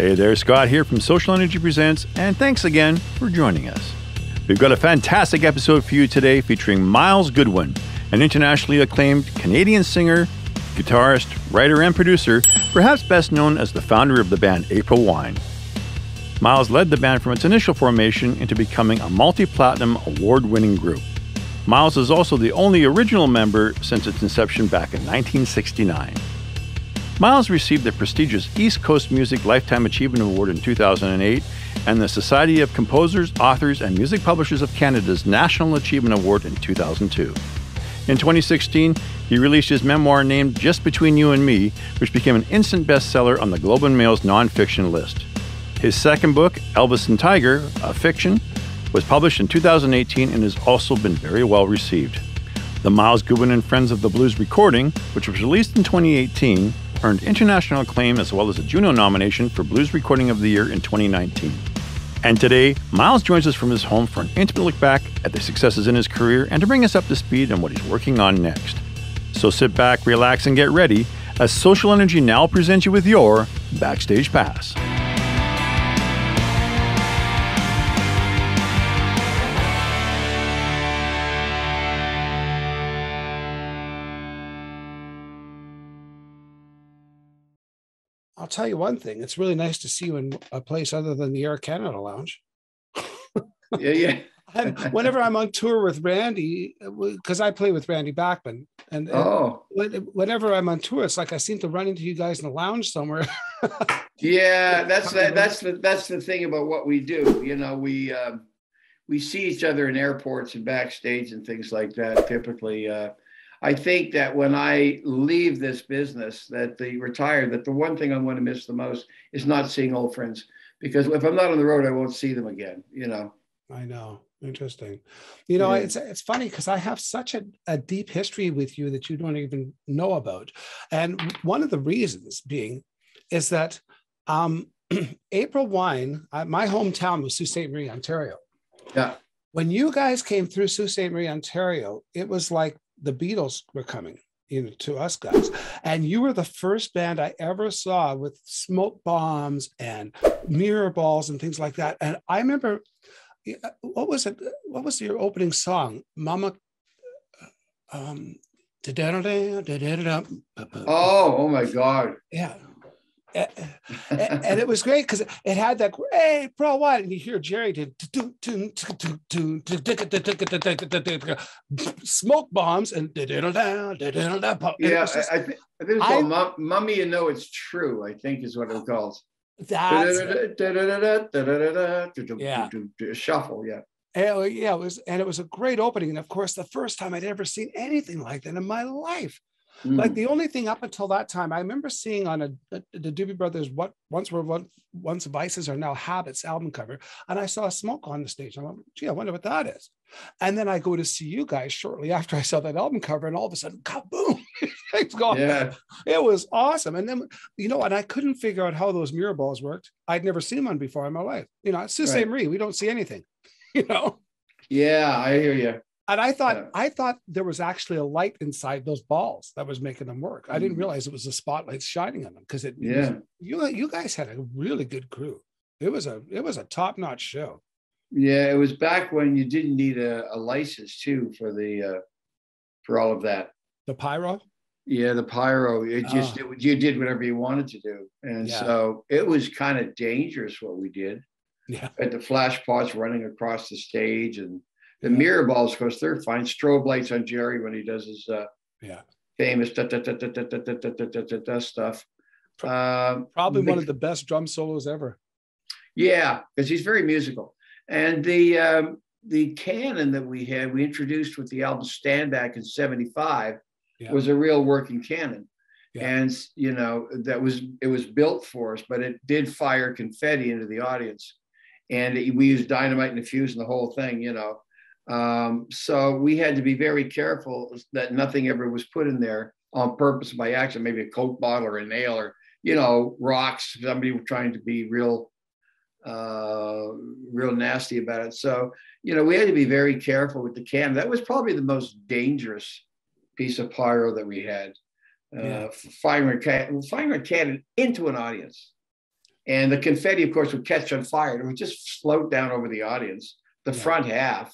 Hey there, Scott here from SocialNRG Presents, and thanks again for joining us. We've got a fantastic episode for you today featuring Myles Goodwyn, an internationally acclaimed Canadian singer, guitarist, writer, and producer, perhaps best known as the founder of the band April Wine. Myles led the band from its initial formation into becoming a multi platinum award winning group. Myles is also the only original member since its inception back in 1969. Myles received the prestigious East Coast Music Lifetime Achievement Award in 2008 and the Society of Composers, Authors, and Music Publishers of Canada's National Achievement Award in 2002. In 2016, he released his memoir named Just Between You and Me, which became an instant bestseller on the Globe and Mail's nonfiction list. His second book, Elvis and Tiger, a fiction, was published in 2018 and has also been very well received. The Myles Goodwyn and Friends of the Blues recording, which was released in 2018, earned international acclaim as well as a Juno nomination for Blues Recording of the Year in 2019. And today, Myles joins us from his home for an intimate look back at the successes in his career and to bring us up to speed on what he's working on next. So sit back, relax, and get ready as SocialNRG now presents you with your Backstage Pass. Tell you one thing. It's really nice to see you in a place other than the Air Canada Lounge. yeah, yeah. I'm, whenever I'm on tour with Randy, because I play with Randy Bachman, and, and oh, whenever I'm on tour, it's like I seem to run into you guys in the lounge somewhere. yeah, that's the, that's the that's the thing about what we do. You know, we uh, we see each other in airports and backstage and things like that. Typically, uh, I think that when I leave this business, that the retired, that the one thing I'm going to miss the most is not seeing old friends. Because if I'm not on the road, I won't see them again. You know. I know. Interesting. You know, yeah. it's it's funny because I have such a, a deep history with you that you don't even know about. And one of the reasons being is that um, April Wine, uh, my hometown was Sault Ste. Marie, Ontario. Yeah. When you guys came through Sault Ste. Marie, Ontario, it was like the Beatles were coming you know, to us guys. And you were the first band I ever saw with smoke bombs and mirror balls and things like that. And I remember, what was it? What was your opening song? Mama. Um, oh, oh my God. Yeah and, it was great because it had that great pro what and you hear Jerry did smoke bombs and yeah I, think it's called Mummy You Know It's True I think is what it calls shuffle yeah yeah, it was, and it was a great opening. And of course, the first time I'd ever seen anything like that in my life. Mm. Like the only thing up until that time, I remember seeing on a, a the Doobie Brothers "What Once Were One, Once Vices Are Now Habits" album cover, and I saw smoke on the stage. I'm like, gee, I wonder what that is. And then I go to see you guys shortly after I saw that album cover, and all of a sudden, kaboom! it's gone. Yeah. It was awesome. And then you know, and I couldn't figure out how those mirror balls worked. I'd never seen one before in my life. You know, it's the same right. We don't see anything. You know. Yeah, I hear you. And I thought yeah. I thought there was actually a light inside those balls that was making them work. I didn't mm-hmm. realize it was the spotlight shining on them because it. Yeah. Was, you you guys had a really good crew. It was a it was a top notch show. Yeah, it was back when you didn't need a, a license too for the uh, for all of that. The pyro. Yeah, the pyro. It just oh. it, you did whatever you wanted to do, and yeah. so it was kind of dangerous what we did. Yeah. At the flash pots running across the stage and the mirror balls, of course, they're fine. Strobe lights on Jerry when he does his uh, yeah famous stuff. Probably one of the best drum solos ever. Yeah, because he's very musical. And the um, the canon that we had, we introduced with the album Stand Back in '75, yeah. was a real working canon. Yeah. And you know that was it was built for us, but it did fire confetti into the audience, and it, we used dynamite and the fuse and the whole thing. You know, um, so we had to be very careful that nothing ever was put in there on purpose by accident, maybe a Coke bottle or a nail or, you know, rocks, somebody were trying to be real, uh, real nasty about it. So, you know, we had to be very careful with the can. That was probably the most dangerous piece of pyro that we had. Uh, yeah. firing a firing a cannon into an audience. And the confetti, of course, would catch on fire. It would just float down over the audience, the yeah. front half,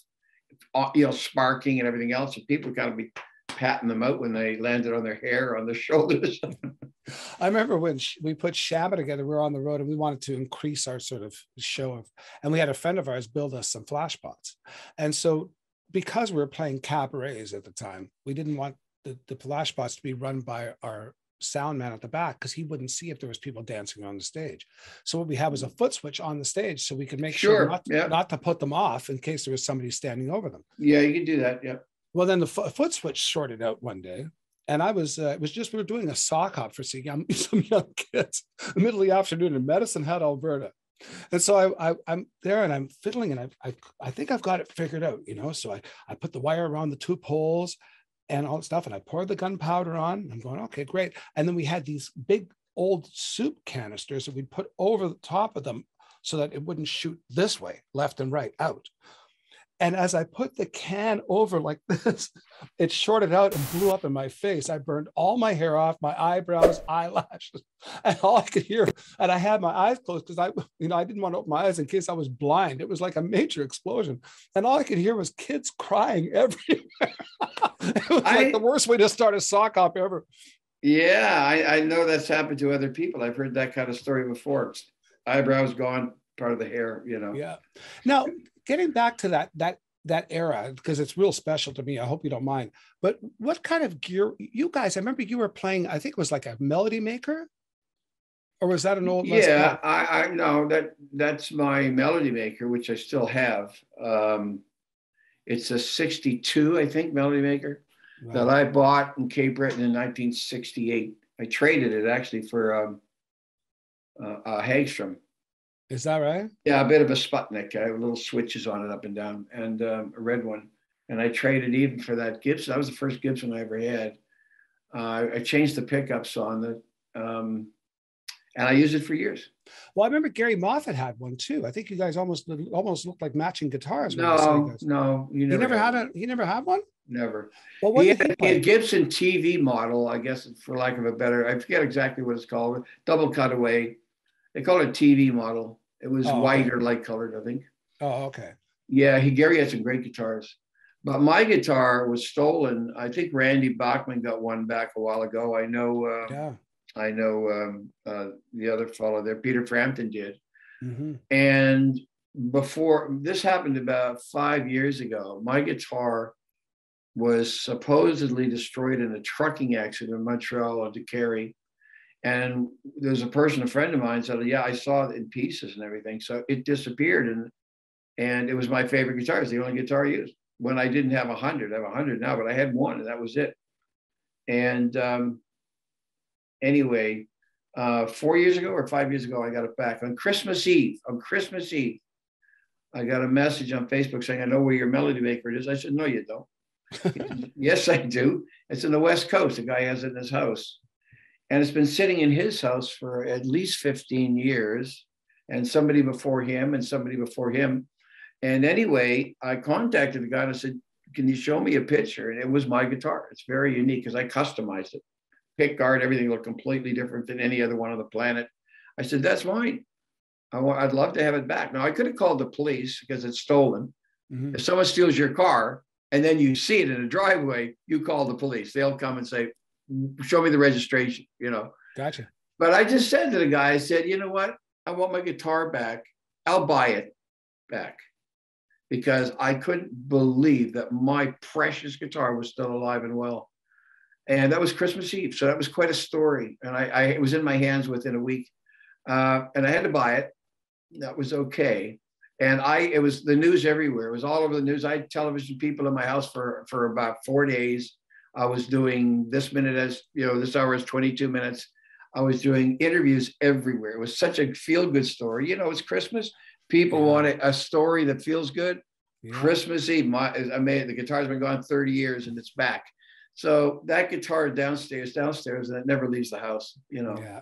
you know, sparking and everything else. And people kind of be patting them out when they landed on their hair, on their shoulders. I remember when we put Shama together, we were on the road and we wanted to increase our sort of show of, and we had a friend of ours build us some flash pots. And so because we were playing cabarets at the time, we didn't want the, the flash pots to be run by our sound man at the back because he wouldn't see if there was people dancing on the stage. So what we had was a foot switch on the stage so we could make sure, sure not, yeah. not to put them off in case there was somebody standing over them. Yeah, you can do that. Yeah. Well, then the foot switch shorted out one day. And I was, uh, it was just, we were doing a sock hop for some young, some young kids, the middle of the afternoon in Medicine Hat, Alberta. And so I, I, am there and I'm fiddling and I, I, I think I've got it figured out, you know. So I, I put the wire around the two poles and all that stuff. And I poured the gunpowder on. I'm going, okay, great. And then we had these big old soup canisters that we'd put over the top of them so that it wouldn't shoot this way, left and right out. And as I put the can over like this, it shorted out and blew up in my face. I burned all my hair off, my eyebrows, eyelashes, and all I could hear. And I had my eyes closed because I, you know, I didn't want to open my eyes in case I was blind. It was like a major explosion, and all I could hear was kids crying everywhere. it was I, like the worst way to start a sock op ever. Yeah, I, I know that's happened to other people. I've heard that kind of story before. Eyebrows gone, part of the hair, you know. Yeah. Now, getting back to that that that era because it's real special to me. I hope you don't mind. But what kind of gear you guys? I remember you were playing. I think it was like a melody maker, or was that an old? Yeah, I, I know that that's my melody maker, which I still have. Um, it's a '62, I think, melody maker wow. that I bought in Cape Breton in 1968. I traded it actually for um, uh, a Hagstrom is that right? Yeah, a bit of a Sputnik. I have little switches on it up and down, and um, a red one. And I traded even for that Gibson. That was the first Gibson I ever had. Uh, I changed the pickups on it, um, and I used it for years. Well, I remember Gary Moffet had one too. I think you guys almost almost looked like matching guitars. No, no, you never, never had, had a. He never had one. Never. Well, what he, had, he had Gibson TV model, I guess, for lack of a better. I forget exactly what it's called. Double cutaway they call it TV model. It was oh, white okay. or light colored, I think. Oh, okay. Yeah, he Gary had some great guitars. But my guitar was stolen. I think Randy Bachman got one back a while ago. I know. Uh, yeah. I know um, uh, the other fellow there, Peter Frampton, did. Mm-hmm. And before this happened about five years ago, my guitar was supposedly destroyed in a trucking accident in Montreal to Carey. And there's a person, a friend of mine said, yeah, I saw it in pieces and everything. So it disappeared. And, and it was my favorite guitar. It's the only guitar I used when I didn't have a hundred, I have a hundred now, but I had one and that was it. And um, anyway, uh, four years ago or five years ago, I got it back on Christmas Eve. On Christmas Eve, I got a message on Facebook saying, I know where your melody maker is. I said, No, you don't. yes, I do. It's in the West Coast. The guy has it in his house and it's been sitting in his house for at least 15 years and somebody before him and somebody before him. And anyway i contacted the guy and i said can you show me a picture? And it was my guitar. It's very unique because i customized it. Pick guard everything looked completely different than any other one on the planet. I said that's mine I would love to have it back. Now i could have called the police because it's stolen. Mm-hmm. if someone steals your car and then you see it in a driveway you call the police. They'll come and say show me the registration, you know. Gotcha. But I just said to the guy, I said, you know what? I want my guitar back. I'll buy it back because I couldn't believe that my precious guitar was still alive and well. And that was Christmas Eve. So that was quite a story. And I, I it was in my hands within a week. Uh, and I had to buy it. That was okay. And I, it was the news everywhere. It was all over the news. I had television people in my house for, for about four days. I was doing this minute as, you know, this hour is 22 minutes. I was doing interviews everywhere. It was such a feel good story. You know, it's Christmas. People yeah. want a, a, story that feels good. Yeah. Christmas Eve, my, I made the guitar's been gone 30 years and it's back. So that guitar downstairs, downstairs, and it never leaves the house, you know. Yeah.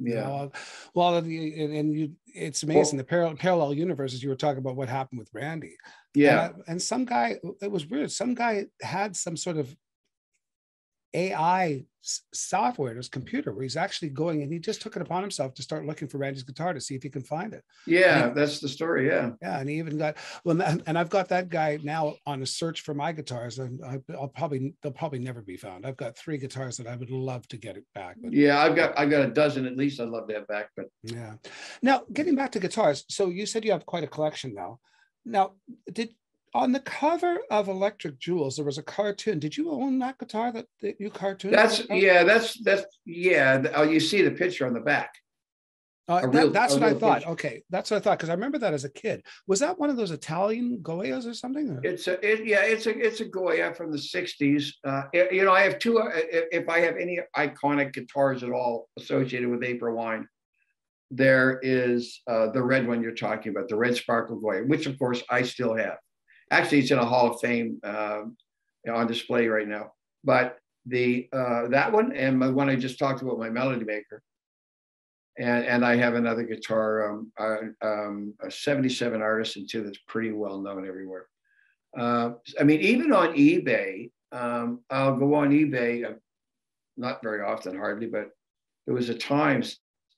Yeah. well, and you, it's amazing well, the parallel, parallel universes. You were talking about what happened with Randy. Yeah. And, and some guy, it was weird. Some guy had some sort of AI software in his computer where he's actually going and he just took it upon himself to start looking for Randy's guitar to see if he can find it. Yeah, that's the story. Yeah. Yeah. And he even got, well, and I've got that guy now on a search for my guitars and I'll probably, they'll probably never be found. I've got three guitars that I would love to get it back. But, yeah, I've got, I've got a dozen at least I'd love to have back, but yeah. Now getting back to guitars. So you said you have quite a collection now. Now, did on the cover of Electric Jewels, there was a cartoon. Did you own that guitar that, that you cartoon? That's yeah, that's that's yeah. Oh, you see the picture on the back. Uh, real, that's what I thought. Picture. Okay, that's what I thought because I remember that as a kid. Was that one of those Italian Goyas or something? Or? It's a it, yeah, it's a it's a Goya from the '60s. Uh, it, you know, I have two. Uh, if I have any iconic guitars at all associated with April Wine, there is uh, the red one you're talking about, the red sparkle Goya, which of course I still have. Actually, it's in a Hall of Fame um, on display right now. But the uh, that one and the one I just talked about, my Melody Maker, and and I have another guitar, um, uh, um, a '77 Artisan too, that's pretty well known everywhere. Uh, I mean, even on eBay, um, I'll go on eBay, uh, not very often, hardly, but there was a time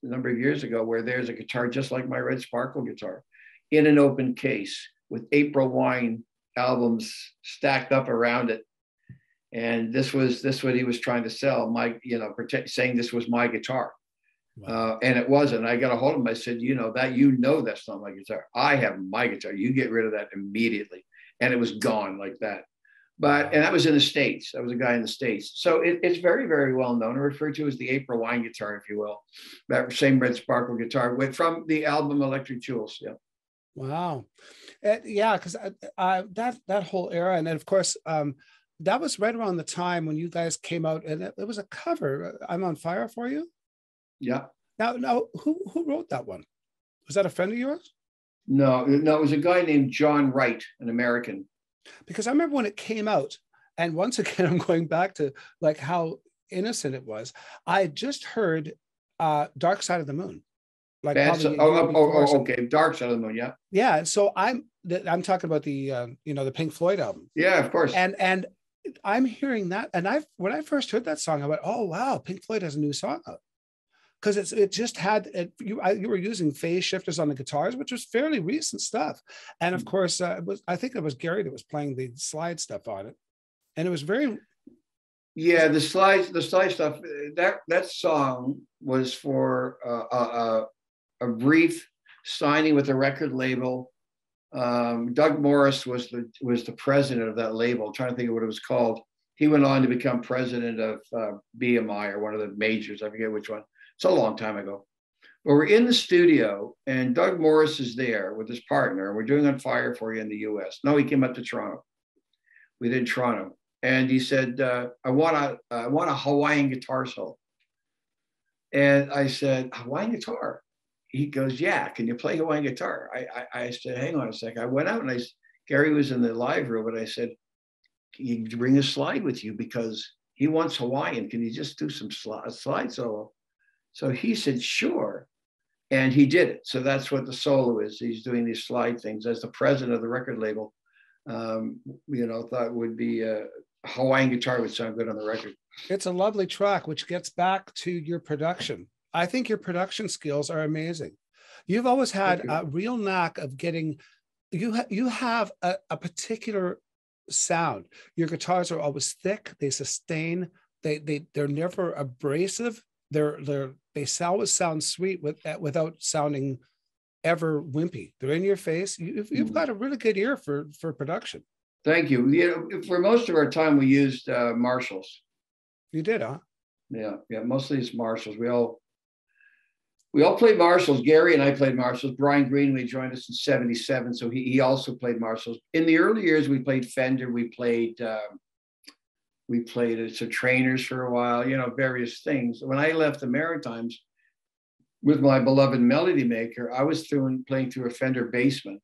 a number of years ago where there's a guitar just like my Red Sparkle guitar in an open case with April Wine albums stacked up around it. And this was this what he was trying to sell. My, you know, protect, saying this was my guitar. Wow. Uh, and it wasn't. I got a hold of him. I said, you know, that you know that's not my guitar. I have my guitar. You get rid of that immediately. And it was gone like that. But and that was in the States. That was a guy in the States. So it, it's very, very well known and referred to as the April Wine guitar, if you will. That same red sparkle guitar went from the album Electric Jewels. Yeah. Wow. Uh, yeah, because that that whole era, and then of course, um, that was right around the time when you guys came out, and it, it was a cover. Uh, I'm on fire for you. Yeah. Now, now, who who wrote that one? Was that a friend of yours? No, no, it was a guy named John Wright, an American. Because I remember when it came out, and once again, I'm going back to like how innocent it was. I just heard uh, "Dark Side of the Moon." Like oh, oh, oh, okay, Dark Side of the Moon, yeah. Yeah, so I'm I'm talking about the uh, you know the Pink Floyd album. Yeah, of course. And and I'm hearing that, and I when I first heard that song, I went, oh wow, Pink Floyd has a new song out because it's it just had it, you I, you were using phase shifters on the guitars, which was fairly recent stuff, and of mm. course uh, it was I think it was Gary that was playing the slide stuff on it, and it was very. Yeah, the slides, the slide stuff. That that song was for uh, a, a brief signing with a record label. Um, Doug Morris was the was the president of that label. I'm trying to think of what it was called. He went on to become president of uh, BMI or one of the majors. I forget which one. It's a long time ago. But we're in the studio, and Doug Morris is there with his partner, and we're doing On Fire for You in the US. No, he came up to Toronto. We did Toronto. And he said, uh, I, want a, I want a Hawaiian guitar solo. And I said, Hawaiian guitar? He goes, Yeah, can you play Hawaiian guitar? I, I, I said, Hang on a sec. I went out and I, Gary was in the live room, and I said, Can you bring a slide with you? Because he wants Hawaiian. Can you just do some slide, slide solo? So he said, sure. And he did it. So that's what the solo is. He's doing these slide things as the president of the record label. Um, you know, thought would be a Hawaiian guitar would sound good on the record. It's a lovely track, which gets back to your production. I think your production skills are amazing. You've always had a real knack of getting. You ha- you have a, a particular sound. Your guitars are always thick. They sustain. They they they're never abrasive they're they're they always sound sweet with without sounding ever wimpy. They're in your face. You've, you've mm. got a really good ear for for production. Thank you. Yeah, for most of our time, we used uh, Marshalls. You did, huh? Yeah, yeah. Mostly it's Marshalls. We all we all played Marshalls. Gary and I played Marshalls. Brian Greenway joined us in '77, so he, he also played Marshalls. In the early years, we played Fender. We played um, we played as so Traynors for a while, you know, various things. When I left the Maritimes with my beloved Melody Maker, I was through playing through a Fender Bassman.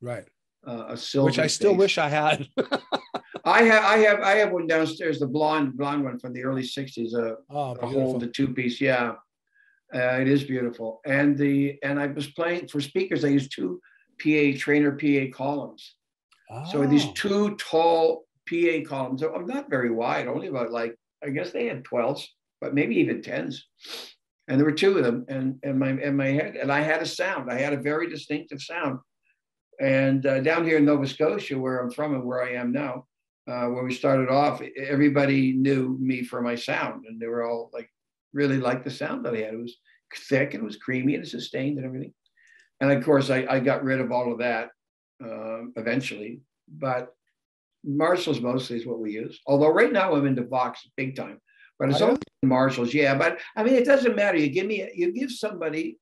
Right. Uh, a silver. Which I still wish I had. I have, I have, I have one downstairs, the blonde, blonde one from the early '60s. Uh, oh, a whole, the two piece, yeah. Uh, it is beautiful, and the and I was playing for speakers. I used two PA Traynor PA columns. Oh. So these two tall PA columns. I'm not very wide, only about like I guess they had 12s, but maybe even 10s. And there were two of them, and and my and my head, and I had a sound. I had a very distinctive sound. And uh, down here in Nova Scotia, where I'm from and where I am now, uh, when we started off, everybody knew me for my sound, and they were all like really liked the sound that I had. It was thick and it was creamy and it sustained and everything. And of course, I, I got rid of all of that uh, eventually. But Marshalls mostly is what we use. Although right now I'm into Vox big time, but it's only Marshalls. Yeah, but I mean, it doesn't matter. You give me, you give somebody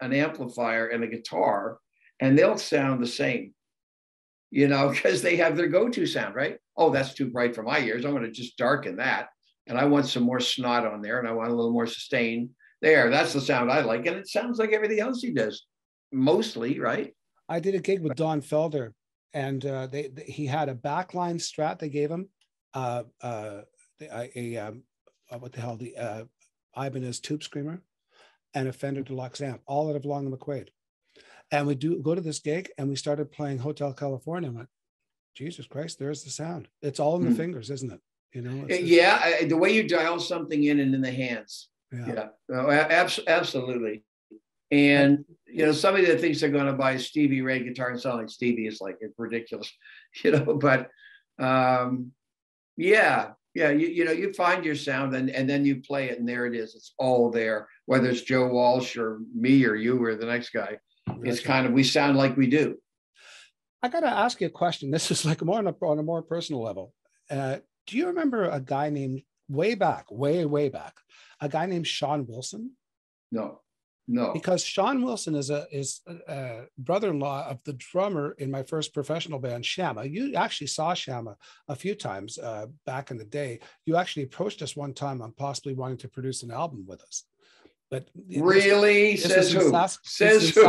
an amplifier and a guitar, and they'll sound the same. You know, because they have their go-to sound, right? Oh, that's too bright for my ears. I'm going to just darken that, and I want some more snot on there, and I want a little more sustain there. That's the sound I like, and it sounds like everything else he does, mostly, right? I did a gig with Don Felder and uh, they, they, he had a backline strat they gave him, uh, uh, a, a um, uh, what the hell the uh, Ibanez tube screamer, and a Fender Deluxe amp, all out of Long and McQuade. And we do go to this gig, and we started playing Hotel California. I'm like, Jesus Christ, there's the sound. It's all in the mm. fingers, isn't it? You know. Just, yeah, I, the way you dial something in and in the hands. Yeah, yeah. Oh, abs- absolutely. And you know, somebody that thinks they're going to buy a Stevie Ray guitar and sound like Stevie is like it's ridiculous, you know. But um, yeah, yeah, you, you know, you find your sound and and then you play it, and there it is. It's all there. Whether it's Joe Walsh or me or you or the next guy, it's kind of we sound like we do. I got to ask you a question. This is like more on a, on a more personal level. Uh, do you remember a guy named way back, way way back, a guy named Sean Wilson? No. No, because Sean Wilson is a is a brother-in-law of the drummer in my first professional band, Shama. You actually saw Shama a few times uh, back in the day. You actually approached us one time on possibly wanting to produce an album with us. But really, says who? Sas- says who?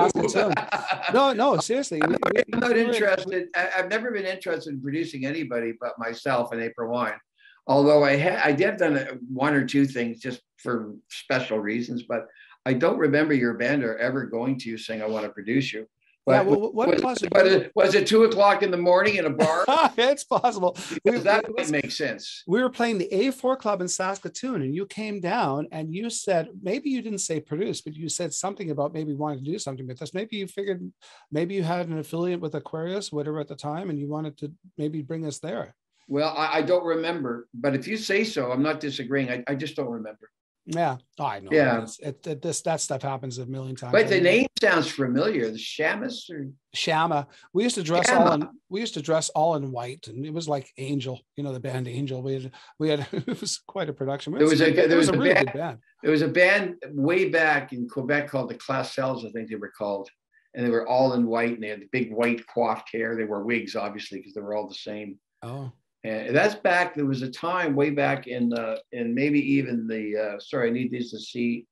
no, no, seriously. I'm, we, I'm not interested. I, have never been interested in producing anybody but myself and April Wine. Although I had, I did done one or two things just for special reasons, but I don't remember your band or ever going to you saying, I want to produce you. Yeah, well, what was, was, it, was it two o'clock in the morning in a bar? it's possible. We, that would make sense. We were playing the A4 Club in Saskatoon, and you came down and you said, maybe you didn't say produce, but you said something about maybe wanting to do something with us. Maybe you figured, maybe you had an affiliate with Aquarius, whatever at the time, and you wanted to maybe bring us there. Well, I, I don't remember, but if you say so, I'm not disagreeing. I, I just don't remember. Yeah, oh, I know. Yeah, it, it, this that stuff happens a million times. But the name sounds familiar. The Shamus or Shama. We used to dress Shama. all in. We used to dress all in white, and it was like Angel. You know the band Angel. We had we had it was quite a production. There was a there, was, was, a, a really band, good band. There was a band way back in Quebec called the Classels, I think they were called, and they were all in white, and they had the big white coiffed hair. They wore wigs, obviously, because they were all the same. Oh. And that's back. There was a time way back in the, in maybe even the uh, sorry, I need these to see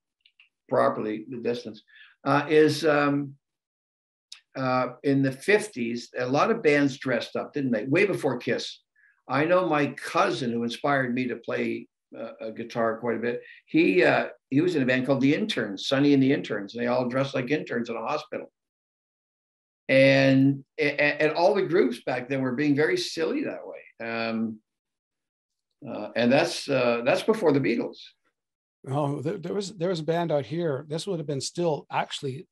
properly the distance. Uh, is um, uh, in the 50s, a lot of bands dressed up, didn't they? Way before Kiss. I know my cousin who inspired me to play uh, a guitar quite a bit. He uh, he was in a band called The Interns, Sonny and the Interns. And they all dressed like interns in a hospital. And, and, and all the groups back then were being very silly that way. Um, uh, and that's uh, that's before the Beatles. Oh, there, there, was there was a band out here. This would have been still actually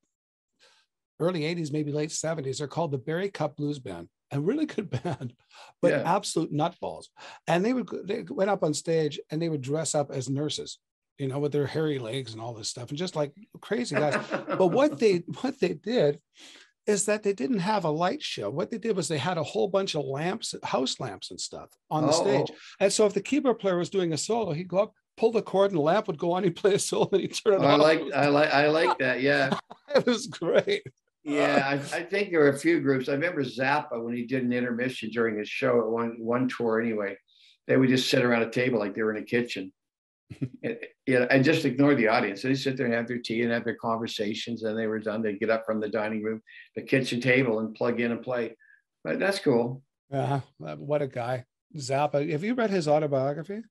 early '80s, maybe late '70s. They're called the Barry Cup Blues Band. A really good band, but yeah. absolute nutballs. And they would they went up on stage and they would dress up as nurses, you know, with their hairy legs and all this stuff, and just like crazy guys. but what they what they did is that they didn't have a light show. What they did was they had a whole bunch of lamps, house lamps and stuff on the oh. stage. And so if the keyboard player was doing a solo, he'd go up, pull the cord, and the lamp would go on. He'd play a solo, and he'd turn it oh, on. I like, I like, I like that. Yeah, it was great. Yeah, I, I, think there were a few groups. I remember Zappa when he did an intermission during his show at one one tour. Anyway, they would just sit around a table like they were in a kitchen, you know, and just ignore the audience. They sit there and have their tea and have their conversations. And they were done. They get up from the dining room, the kitchen table, and plug in and play. But that's cool. Yeah, what a guy, Zappa. Have you read his autobiography?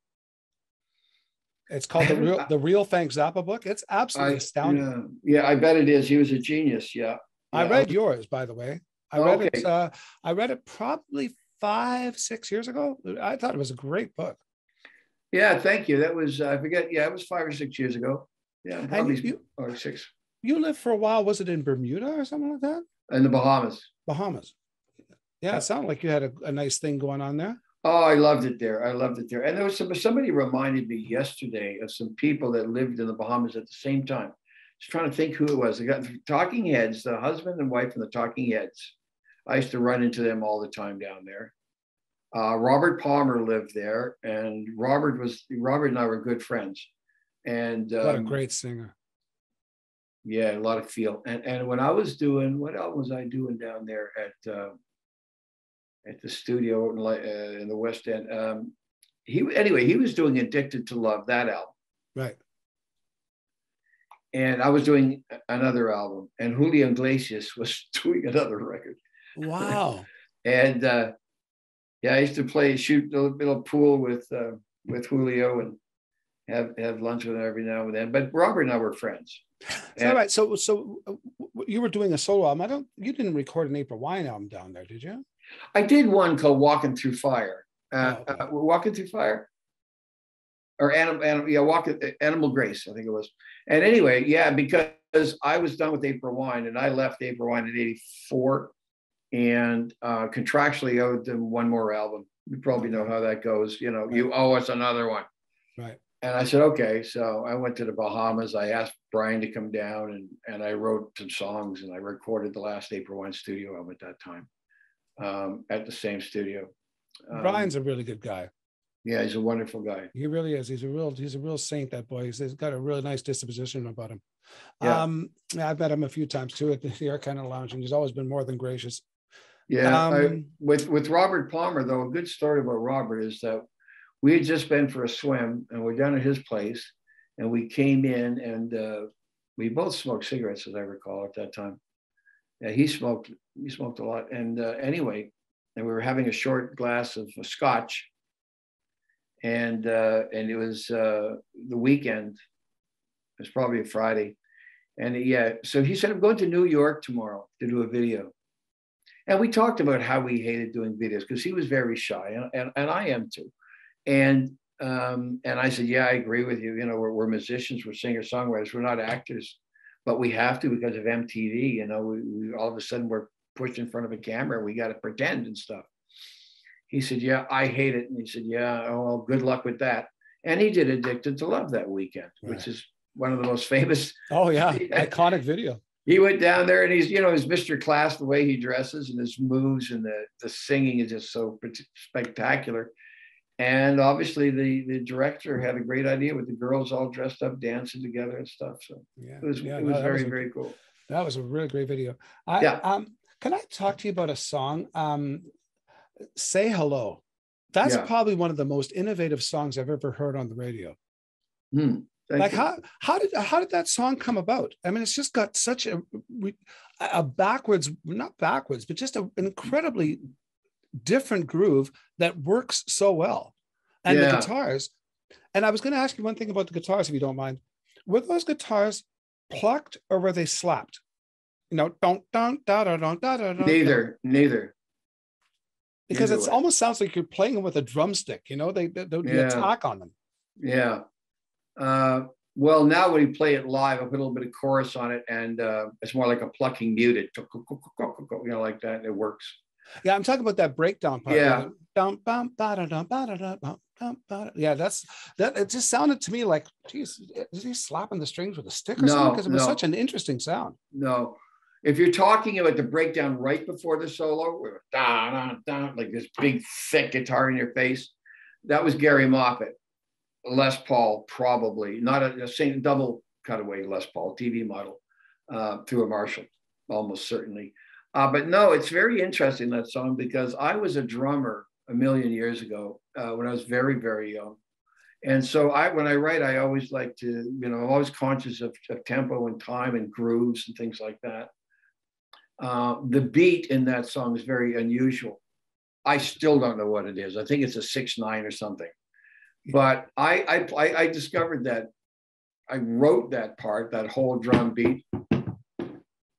It's called the real the real Frank Zappa book. It's absolutely I, astounding. Yeah, yeah, I bet it is. He was a genius. Yeah. I read yours, by the way. I read okay. it. Uh, I read it probably five, six years ago. I thought it was a great book. Yeah, thank you. That was I forget. Yeah, it was five or six years ago. Yeah, probably you, or six. You lived for a while. Was it in Bermuda or something like that? In the Bahamas. Bahamas. Yeah, it sounded like you had a, a nice thing going on there. Oh, I loved it there. I loved it there. And there was some somebody reminded me yesterday of some people that lived in the Bahamas at the same time. I was trying to think who it was. I got Talking Heads, the husband and wife from the Talking Heads. I used to run into them all the time down there. Uh, Robert Palmer lived there, and Robert was Robert and I were good friends. And um, what a great singer! Yeah, a lot of feel. And and when I was doing, what else was I doing down there at uh, at the studio in, uh, in the West End? Um, he anyway, he was doing "Addicted to Love" that album, right? And I was doing another album, and Julio Iglesias was doing another record. Wow! and uh, yeah, I used to play shoot a little pool with uh, with Julio and have have lunch with him every now and then. But Robert and I were friends. And, right. So so uh, you were doing a solo album. I don't. You didn't record an April Wine album down there, did you? I did one called "Walking Through Fire." Uh, oh, okay. uh, Walking Through Fire, or animal, animal, yeah, walking Animal Grace, I think it was. And anyway, yeah, because I was done with April Wine, and I left April Wine in '84 and uh, contractually owed them one more album. You probably know how that goes. You know, you owe us another one. Right. And I said, okay. So I went to the Bahamas. I asked Brian to come down and, and I wrote some songs and I recorded the last April Wine studio album at that time um, at the same studio. Um, Brian's a really good guy. Yeah, he's a wonderful guy. He really is. He's a real, he's a real saint, that boy. He's, he's got a really nice disposition about him. Yeah. Um, I've met him a few times too at the Air Canada Lounge, and he's always been more than gracious. Yeah, um, I, with with Robert Palmer though, a good story about Robert is that we had just been for a swim and we're down at his place, and we came in and uh, we both smoked cigarettes, as I recall at that time. Yeah, he smoked he smoked a lot, and uh, anyway, and we were having a short glass of scotch, and uh, and it was uh, the weekend. It was probably a Friday, and yeah, so he said, "I'm going to New York tomorrow to do a video." And we talked about how we hated doing videos because he was very shy, and, and, and I am too. And um, and I said, yeah, I agree with you. You know, we're, we're musicians, we're singer songwriters, we're not actors, but we have to because of MTV. You know, we, we all of a sudden we're pushed in front of a camera, we got to pretend and stuff. He said, yeah, I hate it. And he said, yeah, oh, well, good luck with that. And he did Addicted to Love that weekend, right. which is one of the most famous. Oh yeah, iconic video he went down there and he's, you know, he's Mr. Class, the way he dresses and his moves and the, the singing is just so spectacular. And obviously the, the director had a great idea with the girls all dressed up, dancing together and stuff. So yeah, it was, yeah, it was no, very, was a, very cool. That was a really great video. I, yeah. Um, can I talk to you about a song? Um, Say Hello. That's yeah. probably one of the most innovative songs I've ever heard on the radio. Hmm. Thank like you. how how did how did that song come about? I mean, it's just got such a a backwards, not backwards, but just an incredibly different groove that works so well, and yeah. the guitars. And I was going to ask you one thing about the guitars, if you don't mind. Were those guitars plucked or were they slapped? You know, don't don't da da don't da da. Neither, neither. Because it almost sounds like you're playing them with a drumstick. You know, they they, they yeah. attack on them. Yeah, uh, well, now when we play it live, I put a little bit of chorus on it, and uh, it's more like a plucking muted, you know, like that. and It works. Yeah, I'm talking about that breakdown part. Yeah. Yeah, that's that. It just sounded to me like, geez, is he slapping the strings with a stick or no, something? Because it was no. such an interesting sound. No, if you're talking about the breakdown right before the solo, like this big thick guitar in your face, that was Gary Moffet. Les Paul, probably not a, a same double cutaway Les Paul TV model uh, through a Marshall, almost certainly. Uh, but no, it's very interesting that song because I was a drummer a million years ago uh, when I was very very young, and so I when I write I always like to you know I'm always conscious of, of tempo and time and grooves and things like that. Uh, the beat in that song is very unusual. I still don't know what it is. I think it's a six nine or something. But I, I, I discovered that I wrote that part, that whole drum beat,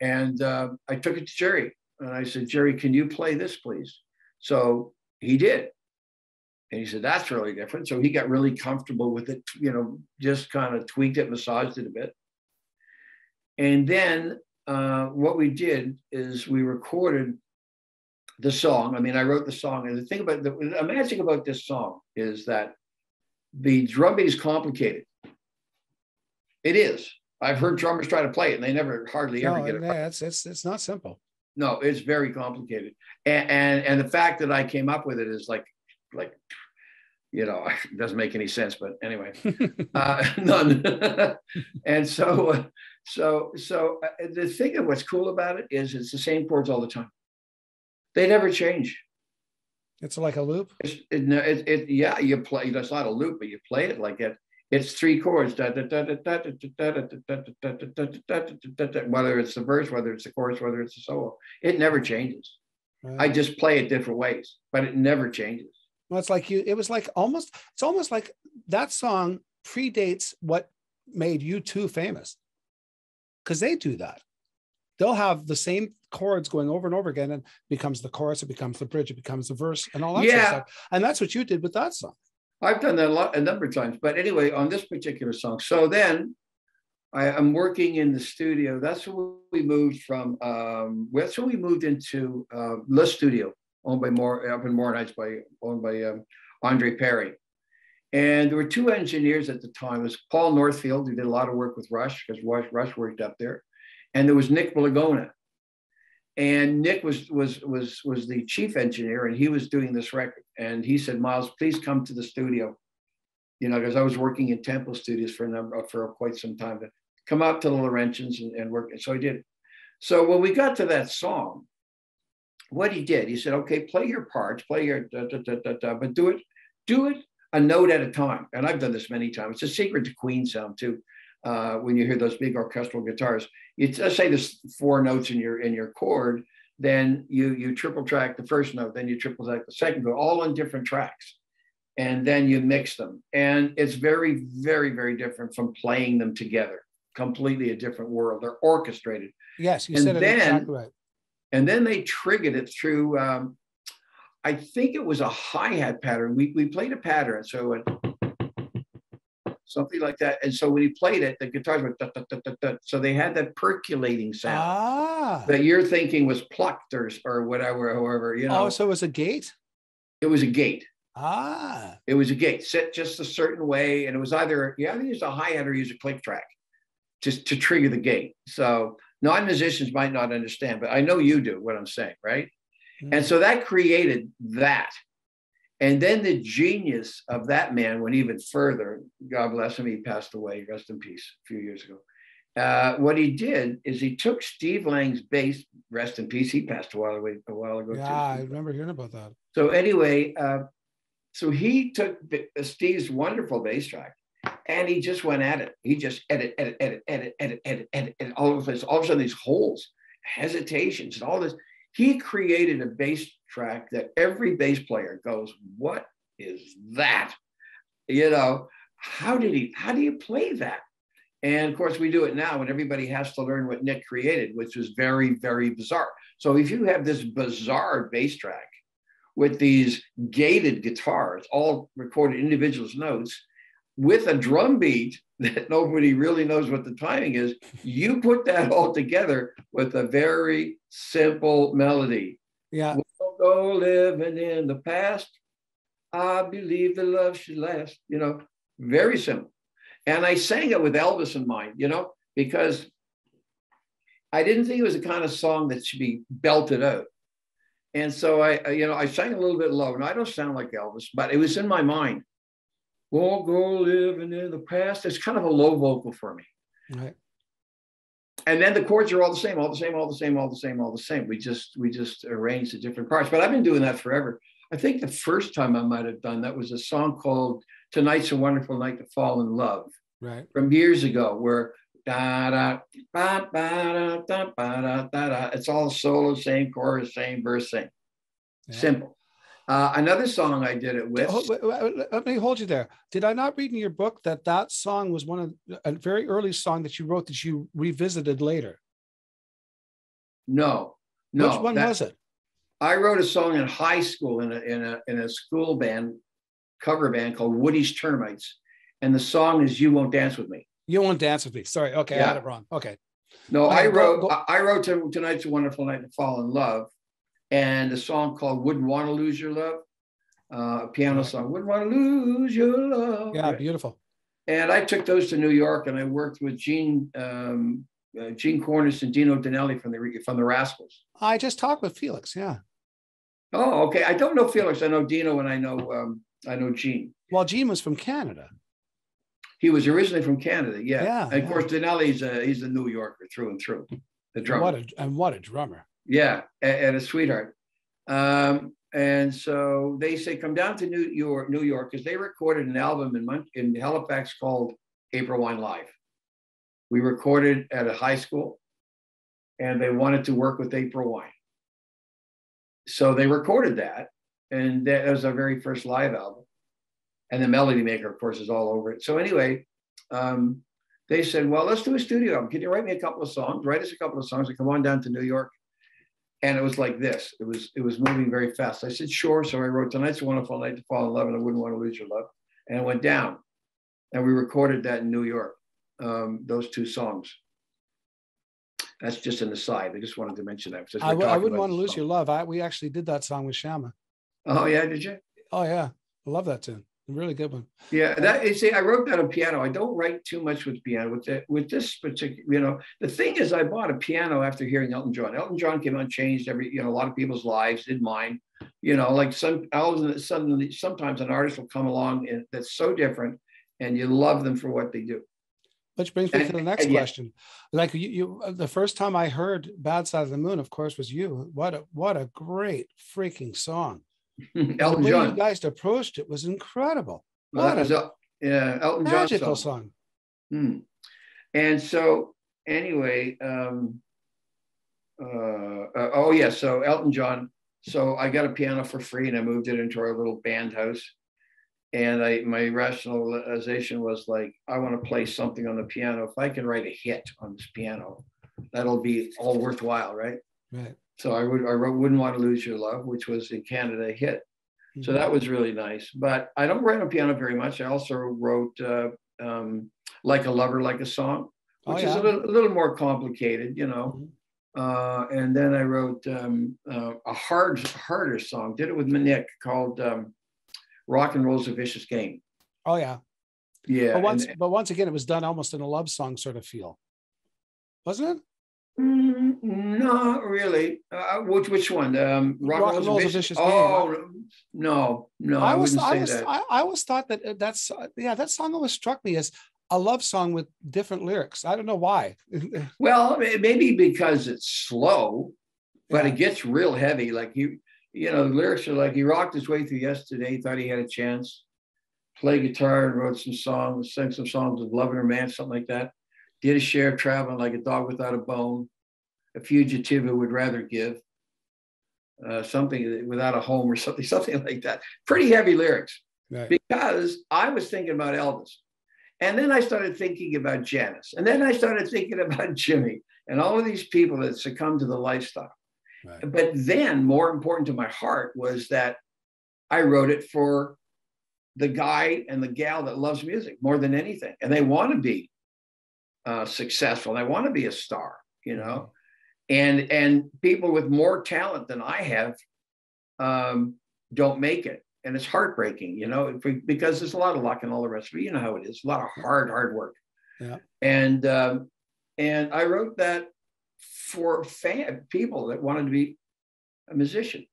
and uh, I took it to Jerry and I said, Jerry, can you play this, please? So he did, And he said, that's really different. So he got really comfortable with it, you know, just kind of tweaked it, massaged it a bit. And then uh, what we did is we recorded the song. I mean, I wrote the song. And the thing about the, the magic about this song is that the drum beat is complicated. It is. I've heard drummers try to play it and they never hardly ever get it. Yeah, it's, it's, it's not simple. No, it's very complicated. And, and, and the fact that I came up with it is like, like, you know, it doesn't make any sense, but anyway, uh, none. and so, so, so uh, the thing of what's cool about it is it's the same chords all the time. They never change. It's like a loop. It's, it, it, it, yeah, you play. It's not a loop, but you play it like it. It's three chords. Whether it's the verse, whether it's the chorus, whether it's the solo, it never changes. Right. I just play it different ways, but it never changes. Well, it's like you. It was like almost. It's almost like that song predates what made U2 famous, because they do that. They'll have the same chords going over and over again, and becomes the chorus, it becomes the bridge, it becomes the verse, and all that yeah. Sort of stuff. And that's what you did with that song. I've done that a lot, a number of times. But anyway, on this particular song, so then I, am working in the studio. That's when we moved from. Um, that's when we moved into uh, the studio, owned by more up in Morin Heights by owned by um, Andre Perry. And there were two engineers at the time. It was Paul Northfield, who did a lot of work with Rush because Rush, Rush worked up there, and there was Nick Blagona. And Nick was was was was the chief engineer, and he was doing this record. And he said, "Myles, please come to the studio." You know, because I was working in Temple Studios for a number for quite some time to come up to the Laurentians and, and work. And so I did. So when we got to that song, what he did, he said, "Okay, play your parts, play your da, da, da, da, da, but do it, do it a note at a time." And I've done this many times. It's a secret to Queen sound too uh, when you hear those big orchestral guitars. You let's say there's four notes in your in your chord, then you you triple track the first note, then you triple track the second note, all on different tracks, and then you mix them. And it's very very very different from playing them together. Completely a different world. They're orchestrated. Yes, you and said then, it exactly right. And then they triggered it through. Um, I think it was a hi hat pattern. We we played a pattern, so. It, something like that. And so when he played it, the guitars went, da, da, da, so they had that percolating sound ah. that you're thinking was plucked or, or whatever, however, you know. Oh, so it was a gate? It was a gate. Ah. It was a gate set just a certain way. And it was either, you either use a hi-hat or use a click track just to trigger the gate. So non-musicians might not understand, but I know you do what I'm saying, right? Mm-hmm. And so that created that. And then the genius of that man went even further. God bless him, he passed away, rest in peace, a few years ago. Uh, what he did is he took Steve Lang's bass, rest in peace. He passed a while away a while ago. Yeah, too. I remember hearing about that. So anyway, uh, so he took Steve's wonderful bass track and he just went at it. He just edit, edit, edit, edit, edit, edit, edit, edit all of this. All of a sudden, these holes, hesitations, and all this. He created a bass track that every bass player goes, What is that? You know, how did he, how do you play that? And of course, we do it now, and everybody has to learn what Nick created, which was very, very bizarre. So if you have this bizarre bass track with these gated guitars, all recorded individuals' notes, with a drum beat that nobody really knows what the timing is, you put that all together with a very simple melody. Yeah. Go living in the past. I believe the love should last. You know, very simple. And I sang it with Elvis in mind, you know, because I didn't think it was the kind of song that should be belted out. And so I, you know, I sang a little bit low, and I don't sound like Elvis, but it was in my mind. Won't go living in the past. It's kind of a low vocal for me. Right. And then the chords are all the same, all the same, all the same, all the same, all the same. We just we just arrange the different parts. But I've been doing that forever. I think the first time I might have done that was a song called "Tonight's a Wonderful Night to Fall in Love," right? From years ago, where da da ba ba da da ba da da da. It's all solo, same chorus, same verse, same. Yeah. Simple. Uh, another song I did it with. Let me hold you there. Did I not read in your book that that song was one of a very early song that you wrote that you revisited later? No, no. Which one that, was it? I wrote a song in high school in a in a in a school band cover band called Woody's Termites, and the song is "You Won't Dance with Me." You won't dance with me. Sorry. Okay, yeah. I had it wrong. Okay. No, I wrote. Go, go. I wrote to, "Tonight's a Wonderful Night to Fall in Love," and a song called "Wouldn't Want to Lose Your Love," uh, a piano song. Wouldn't want to lose your love. Yeah, beautiful. And I took those to New York, and I worked with Gene um, uh, Gene Cornish and Dino Danelli from the from the Rascals. I just talked with Felix. Yeah. Oh, okay. I don't know Felix. I know Dino, and I know um, I know Gene. Well, Gene was from Canada. He was originally from Canada. Yeah. Yeah. And of yeah. course, Danelli's a, he's a New Yorker through and through. The drummer. What a, and what a drummer. Yeah, and, a sweetheart. Um, and so they say, come down to New York, New York, because they recorded an album in, in Halifax called April Wine Live. We recorded at a high school, and they wanted to work with April Wine. So they recorded that, and that was our very first live album. And the Melody Maker, of course, is all over it. So anyway, um, they said, "Well, let's do a studio album. Can you write me a couple of songs? Write us a couple of songs and come on down to New York." And it was like this. It was it was moving very fast. I said, sure. So I wrote Tonight's a Wonderful Night to Fall in Love, and I wouldn't want to lose your love. And it went down. And we recorded that in New York, um, those two songs. That's just an aside. I just wanted to mention that. I w- I wouldn't want to lose song. your love. I, we actually did that song with Shama. Oh, yeah, did you? Oh, yeah. I love that tune really good one. Yeah, that you see, I wrote that on piano. I don't write too much with piano. With the, with this particular, you know, the thing is, I bought a piano after hearing Elton John. Elton John came on, changed every, you know, a lot of people's lives, did mine. You know, like some, suddenly, sometimes an artist will come along and that's so different, and you love them for what they do. Which brings me and, to the next question. Yeah. Like you, you, the first time I heard "Bad Side of the Moon," of course, was you. What a what a great freaking song! Elton John. you guys approached it was incredible. Well, what was a, yeah, Elton John magical song. song. Hmm. And so, anyway, um, uh, uh, oh yeah, so Elton John. So I got a piano for free, and I moved it into our little band house. And I, my rationalization was like, I want to play something on the piano. If I can write a hit on this piano, that'll be all worthwhile, right? Right. So I would I wrote "Wouldn't Want to Lose Your Love," which was in Canada hit. Mm-hmm. So that was really nice. But I don't write on piano very much. I also wrote uh, um, "Like a Lover, Like a Song," oh, which oh, yeah. is a little, a little, more complicated, you know. Mm-hmm. Uh, and then I wrote um, uh, a hard, harder song. Did it with Minik called um, "Rock and Roll's a Vicious Game." Oh yeah, yeah. But once, and, but once again, it was done almost in a love song sort of feel, wasn't it? Mm, not really. Uh, which which one? Um, Rock, Rock and Roll's a Vicious, Oh game. no, no, I, I was, I was. I, I always thought that uh, that's uh, yeah, that song always struck me as a love song with different lyrics. I don't know why. well, maybe because it's slow, but yeah. it gets real heavy. Like you, you know, the lyrics are like he rocked his way through yesterday, thought he had a chance, played guitar and wrote some songs, sang some songs of love and romance, something like that did a share of traveling like a dog without a bone, a fugitive who would rather give, uh, something without a home or something, something like that. Pretty heavy lyrics right. because I was thinking about Elvis. And then I started thinking about Janis. And then I started thinking about Jimmy and all of these people that succumbed to the lifestyle. Right. But then, more important to my heart was that I wrote it for the guy and the gal that loves music more than anything. And they want to be uh, successful. I want to be a star, you know, and and people with more talent than I have um, don't make it, and it's heartbreaking, you know, because there's a lot of luck and all the rest of it. You know how it is, a lot of hard, hard work. Yeah. And um, and I wrote that for fan people that wanted to be a musician.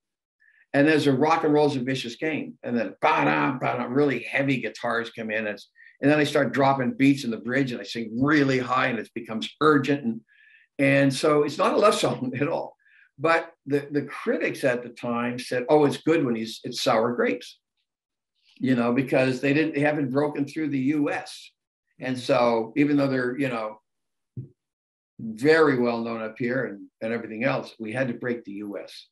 And there's a rock and roll's a vicious game, and then ba-da, ba-da, really heavy guitars come in. It's and then I start dropping beats in the bridge and I sing really high and it becomes urgent. And, and so it's not a love song at all. But the, the critics at the time said, oh, it's good when he's it's sour grapes, you know, because they didn't they haven't broken through the US. And so even though they're, you know, very well known up here and, and everything else, we had to break the US.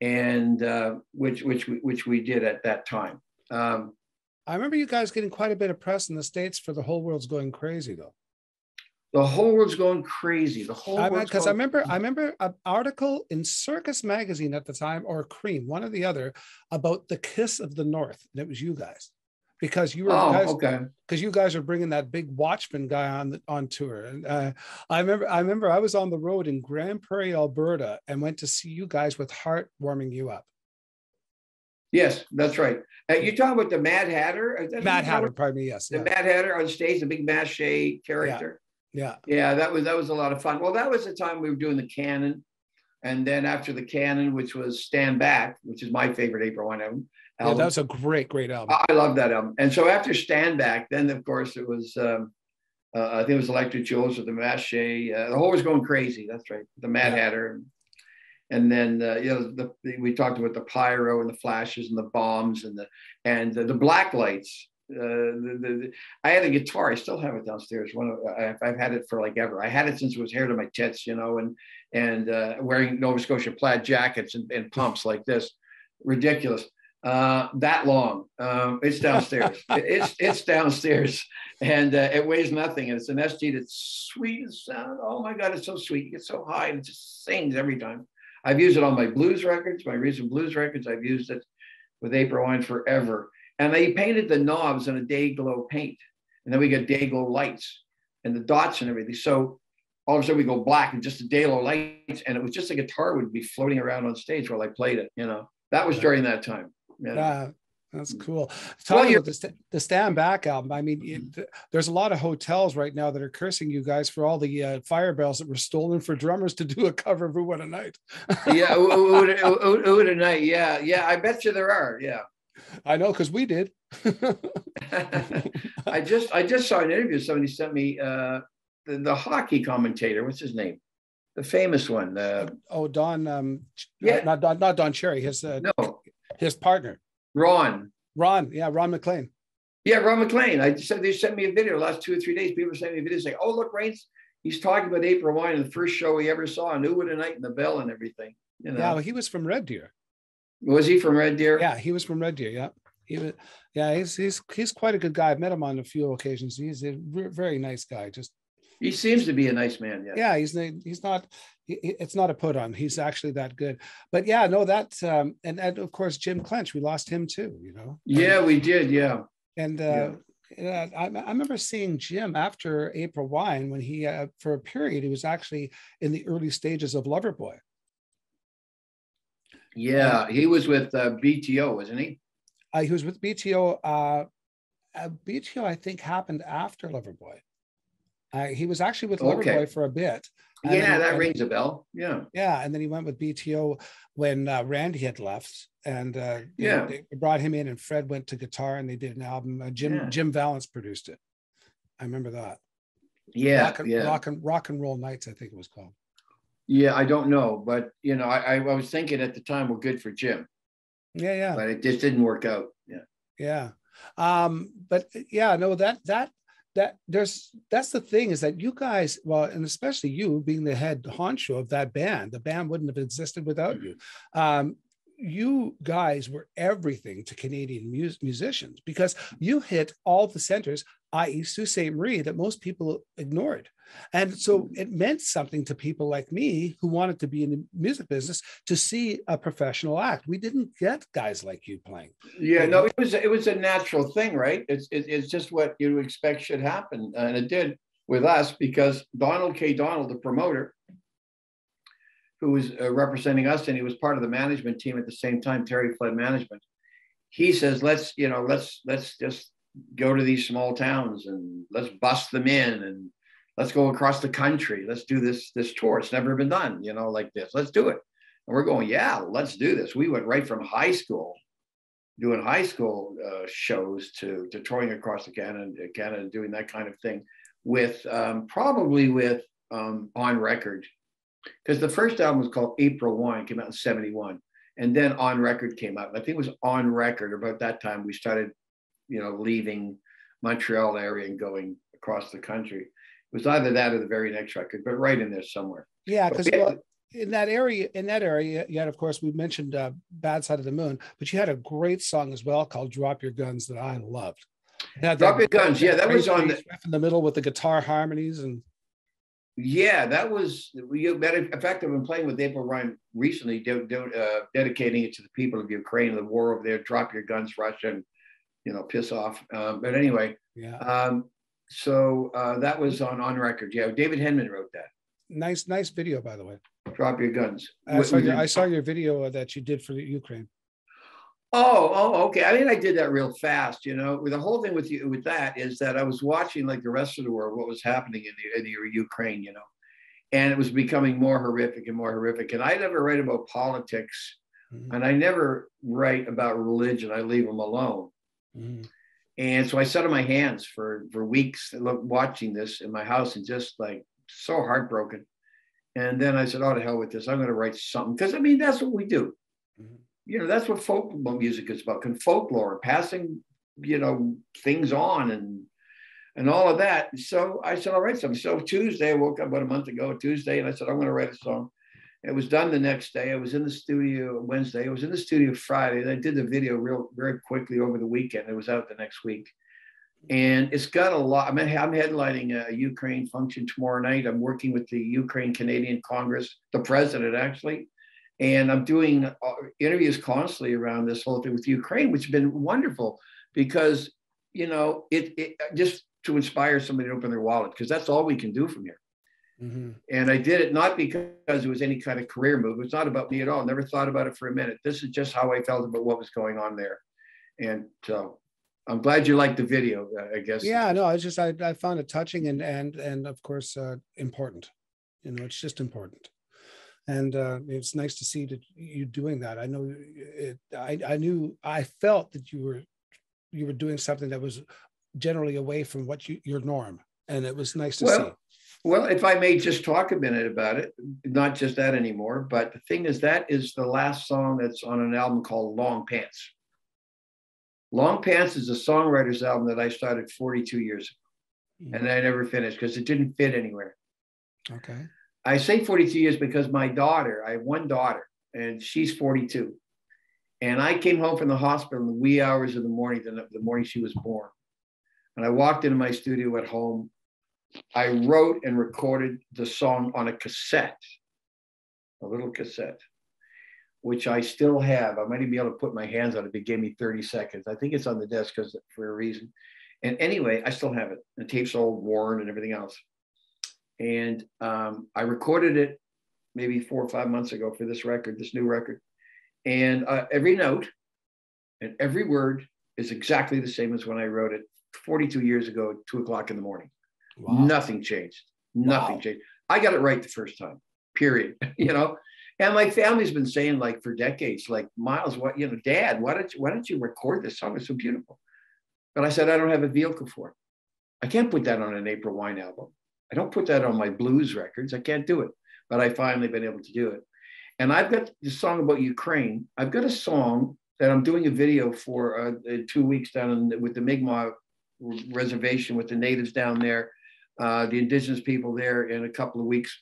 And uh, which which we which we did at that time. Um, I remember you guys getting quite a bit of press in the States for the whole world's going crazy though. The whole world's going crazy. The whole because I, I, remember I remember an article in Circus magazine at the time or Cream, one or the other, about the kiss of the North. And it was you guys. because you were oh, guys, okay. Because you guys are bringing that big Watchman guy on the, on tour, and uh, I remember I remember I was on the road in Grande Prairie, Alberta, and went to see you guys with Heart warming you up. Yes, that's right. Uh, you talking about the Mad Hatter? Mad Hatter, pardon me. Yes, the yeah. Mad Hatter on stage, the big mache character. Yeah. yeah, yeah, that was that was a lot of fun. Well, that was the time we were doing the Cannon, and then after the Cannon, which was Stand Back, which is my favorite April Wine album. Yeah, that was a great, great album. I love that album. And so after Stand Back, then of course it was. Um, uh, I think it was Electric Jewels or the Mache. Uh, the whole was going crazy. That's right. The Mad yeah. Hatter. And then uh, you know the, the, we talked about the pyro and the flashes and the bombs and the and the, the black lights. Uh, the, the, I had a guitar. I still have it downstairs. One of, I've, I've, had it for like ever. I had it since it was hair to my tits, you know, and and uh, wearing Nova Scotia plaid jackets and, and pumps like this, ridiculous uh, that long. Um, it's downstairs. it's it's downstairs, and uh, it weighs nothing. And it's an SG that's sweet as sound. Oh my God, it's so sweet. It gets so high and it just sings every time. I've used it on my blues records, my recent blues records. I've used it with April Wine forever. And they painted the knobs in a day glow paint, and then we get day glow lights and the dots and everything. So all of a sudden we go black and just the day glow lights, and it was just a guitar would be floating around on stage while I played it. You know, that was during that time. Yeah. Uh, That's cool. Talking well, about the, the Stand Back album, I mean, it, there's a lot of hotels right now that are cursing you guys for all the uh, fire bells that were stolen for drummers to do a cover of "Who What a Night." yeah, Oowatanite. Yeah, yeah. I bet you there are. Yeah, I know because we did. I just I just saw an interview. Somebody sent me uh, the, the hockey commentator. What's his name? The famous one. Uh, oh, Don. Um, yeah, not Don. Not Don Cherry. His uh, no his partner. Ron. Ron, yeah, Ron MacLean. Yeah, Ron MacLean. I said they sent me a video the last two or three days. People sent me videos saying, "Oh, look, Rains, he's talking about April Wine in the first show he ever saw, and Oowatanite and the Bell and everything." You know? Yeah, well, he was from Red Deer. Was he from Red Deer? Yeah, he was from Red Deer. Yeah, he was. Yeah, he's he's he's quite a good guy. I've met him on a few occasions. He's a very nice guy. Just he seems to be a nice man. Yeah. Yeah, he's he's not. It's not a put on. He's actually that good. But yeah, no, that um, and and of course Jim Clench, we lost him too. You know. Yeah, we did. Yeah. And uh, yeah. I, I remember seeing Jim after April Wine when he, uh, for a period, he was actually in the early stages of Loverboy. Yeah, he was with uh, BTO, wasn't he? Uh, he was with BTO. Uh, uh, BTO, I think, happened after Loverboy. Uh, he was actually with okay. For a bit. yeah, that rings a bell. Yeah. Yeah. And then he went with BTO when uh, Randy had left. And uh, yeah, they, they, brought him in, and Fred went to guitar, and they did an album. Uh, Jim yeah. Jim Vallance produced it. I remember that. Yeah, rock and, yeah. Rock and Rock and Roll Nights, I think it was called. Yeah, I don't know, but you know, I, I was thinking at the time we're good for Jim. Yeah, yeah. But it just didn't work out. Yeah. Yeah. Um, but yeah, no, that that that there's that's the thing is that you guys well and especially you being the head honcho of that band the band wouldn't have existed without you. Um, you guys were everything to Canadian mus- musicians because you hit all the centers, i.e., Sault Ste. Marie, that most people ignored. And so mm-hmm. it meant something to people like me who wanted to be in the music business to see a professional act. We didn't get guys like you playing. Yeah, no, it was it was a natural thing, right? It's it's just what you expect should happen, and it did with us because Donald K. Donald, the promoter, who was uh, representing us, and he was part of the management team at the same time, Terry Flood Management. He says, "Let's you know, let's let's just go to these small towns and let's bust them in and let's go across the country. Let's do this this tour. It's never been done, you know, like this. Let's do it." And we're going, "Yeah, let's do this." We went right from high school, doing high school uh, shows to to touring across the Canada, Canada, doing that kind of thing, with um, probably with um, on record because the first album was called April Wine, came out in 71. And then On Record came out. I think it was On Record about that time we started, you know, leaving Montreal area and going across the country. It was either that or the very next record, but right in there somewhere. Yeah, because well, in that area, in that area, you had, of course, we mentioned uh, "Bad Side of the Moon," but you had a great song as well called "Drop Your Guns" that I loved. Drop Your Guns, yeah, that was on the in the middle with the guitar harmonies and yeah, that was you. In fact, I've been playing with April Wine recently, de- de- uh, dedicating it to the people of Ukraine, the war over there. Drop your guns, Russia, and you know, piss off. Um, but anyway, Yeah. um, so uh, that was on on record. Yeah, David Henman wrote that. Nice, nice video, by the way. Drop your guns. I saw your, I saw your video that you did for the Ukraine. Oh, oh, okay. I mean, I did that real fast. You know, With the whole thing with you with that is that I was watching like the rest of the world what was happening in the, in the Ukraine. You know, and it was becoming more horrific and more horrific. And I never write about politics, Mhm, and I never write about religion. I leave them alone. Mhm. And so I sat on my hands for for weeks, watching this in my house, and just like so heartbroken. And then I said, "Oh, to hell with this! I'm going to write something." Because I mean, that's what we do. Mhm. You know, that's what folk music is about: con- folklore, passing, you know, things on, and and all of that. So I said, "I'll write something." So Tuesday, I woke up about a month ago, Tuesday, and I said, "I'm going to write a song." It was done the next day. I was in the studio Wednesday. I was in the studio Friday. I did the video real very quickly over the weekend. It was out the next week. And it's got a lot. I'm, I'm headlining a Ukraine function tomorrow night. I'm working with the Ukraine Canadian Congress, the president actually. And I'm doing uh, interviews constantly around this whole thing with Ukraine, which has been wonderful because, you know, it, it just to inspire somebody to open their wallet, because that's all we can do from here. Mhm. And I did it not because it was any kind of career move. It's not about me at all. Never thought about it for a minute. This is just how I felt about what was going on there. And so I'm glad you liked the video, I guess. Yeah, no, I just I, I found it touching and and and of course uh, important. You know, it's just important, and uh, it's nice to see that you doing that. I know it. I I knew I felt that you were you were doing something that was generally away from what you your norm, and it was nice to see. Well, if I may just talk a minute about it, not just that anymore, but the thing is, that is the last song that's on an album called Long Pants. Long Pants is a songwriter's album that I started 42 years ago, hmm. and I never finished because it didn't fit anywhere. Okay. I say 42 years because my daughter, I have one daughter, and she's 42. And I came home from the hospital in the wee hours of the morning, the morning she was born. And I walked into my studio at home. I wrote and recorded the song on a cassette, a little cassette, which I still have. I might even be able to put my hands on it it gave me 30 seconds. I think it's on the desk because for a reason. And anyway, I still have it. The tape's all worn and everything else. And um, I recorded it maybe four or five months ago for this record, this new record. And uh, every note and every word is exactly the same as when I wrote it 42 years ago two o'clock in the morning. Wow. Nothing changed. Nothing Wow. changed. I got it right the first time, period. you know, and my family's been saying like for decades, like Myles, what you know, Dad, why don't you why don't you record this song? It's so beautiful. But I said I don't have a vehicle for it. I can't put that on an April Wine album. I don't put that on my blues records. I can't do it. But I finally been able to do it. And I've got the song about Ukraine. I've got a song that I'm doing a video for uh, two weeks down in, with the Mi'kmaq reservation with the natives down there, uh, the indigenous people there in a couple of weeks.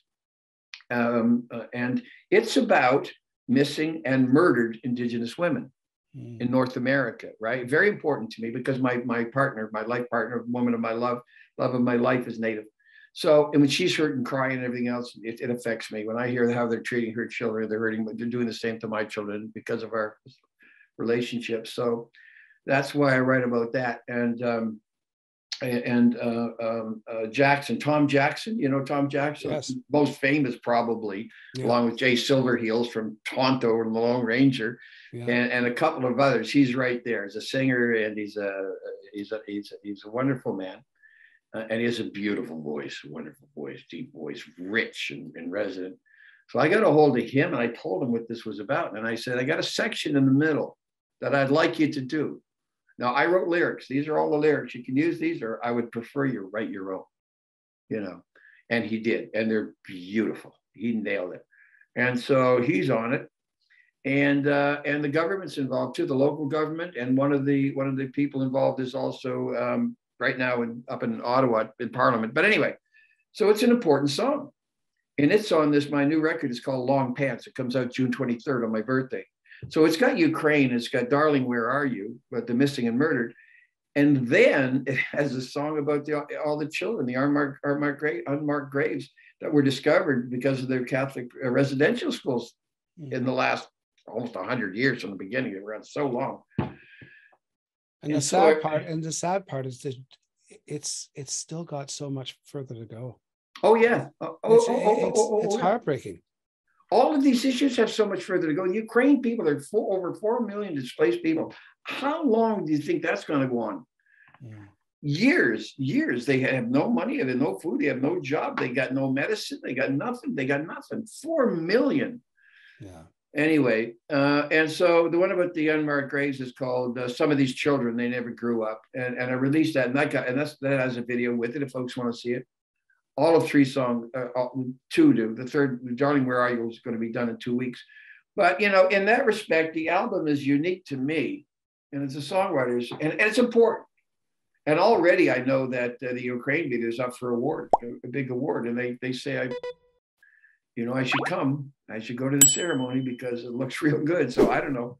Um, uh, and it's about missing and murdered indigenous women Mm. in North America, right? Very important to me because my my partner, my life partner, woman of my love, love of my life is native. So, and when she's hurt and crying and everything else, it, it affects me. When I hear how they're treating her children, they're hurting, but they're doing the same to my children because of our relationship. So that's why I write about that. And um, and uh, um, uh, Jackson, Tom Jackson, you know Tom Jackson, Yes. most famous probably, Yeah. along with Jay Silverheels from Tonto and the Lone Ranger Yeah. and, and a couple of others. He's right there as a singer, and he's a he's a he's a, he's a wonderful man, uh, and he has a beautiful voice, wonderful voice, deep voice, rich and, and resonant. So I got a hold of him, and I told him what this was about, and I said I got a section in the middle that I'd like you to do. Now I wrote lyrics; these are all the lyrics. You can use these, or I would prefer you write your own. You know, and he did, and they're beautiful. He nailed it, and so he's on it and uh, and the government's involved too, the local government, and one of the one of the people involved is also um, right now in, up in Ottawa in Parliament. But anyway, so it's an important song, and it's on this my new record. is called Long Pants. It comes out June 23rd on my birthday. So it's got Ukraine, it's got Darling, Where Are You? But the missing and murdered. And then it has a song about the, all the children, the unmarked, unmarked, unmarked graves that were discovered because of their Catholic uh, residential schools in the last almost 100 years from the beginning. They were around so long. And, and the so sad part, and the sad part is that it's it's still got so much further to go. Oh yeah, oh, it's, oh, oh, it's, oh, it's heartbreaking. All of these issues have so much further to go. Ukraine people are four, over four million displaced people. How long do you think that's going to go on? Yeah. Years, years. They have no money, they have no food, they have no job, they got no medicine, they got nothing, they got nothing. Four million. Yeah. Anyway, uh, and so the one about the unmarked graves is called uh, "Some of These Children They Never Grew Up," and, and I released that, and that got, and that's that has a video with it if folks want to see it. All of three songs, uh, two do. The third, "Darling Where Are You," is going to be done in two weeks. But you know, in that respect, the album is unique to me, and it's a songwriter's, and, and it's important. And already, I know that uh, the Ukraine video is up for award, a, a big award, and they they say I you know, I should come. I should go to the ceremony because it looks real good. So I don't know,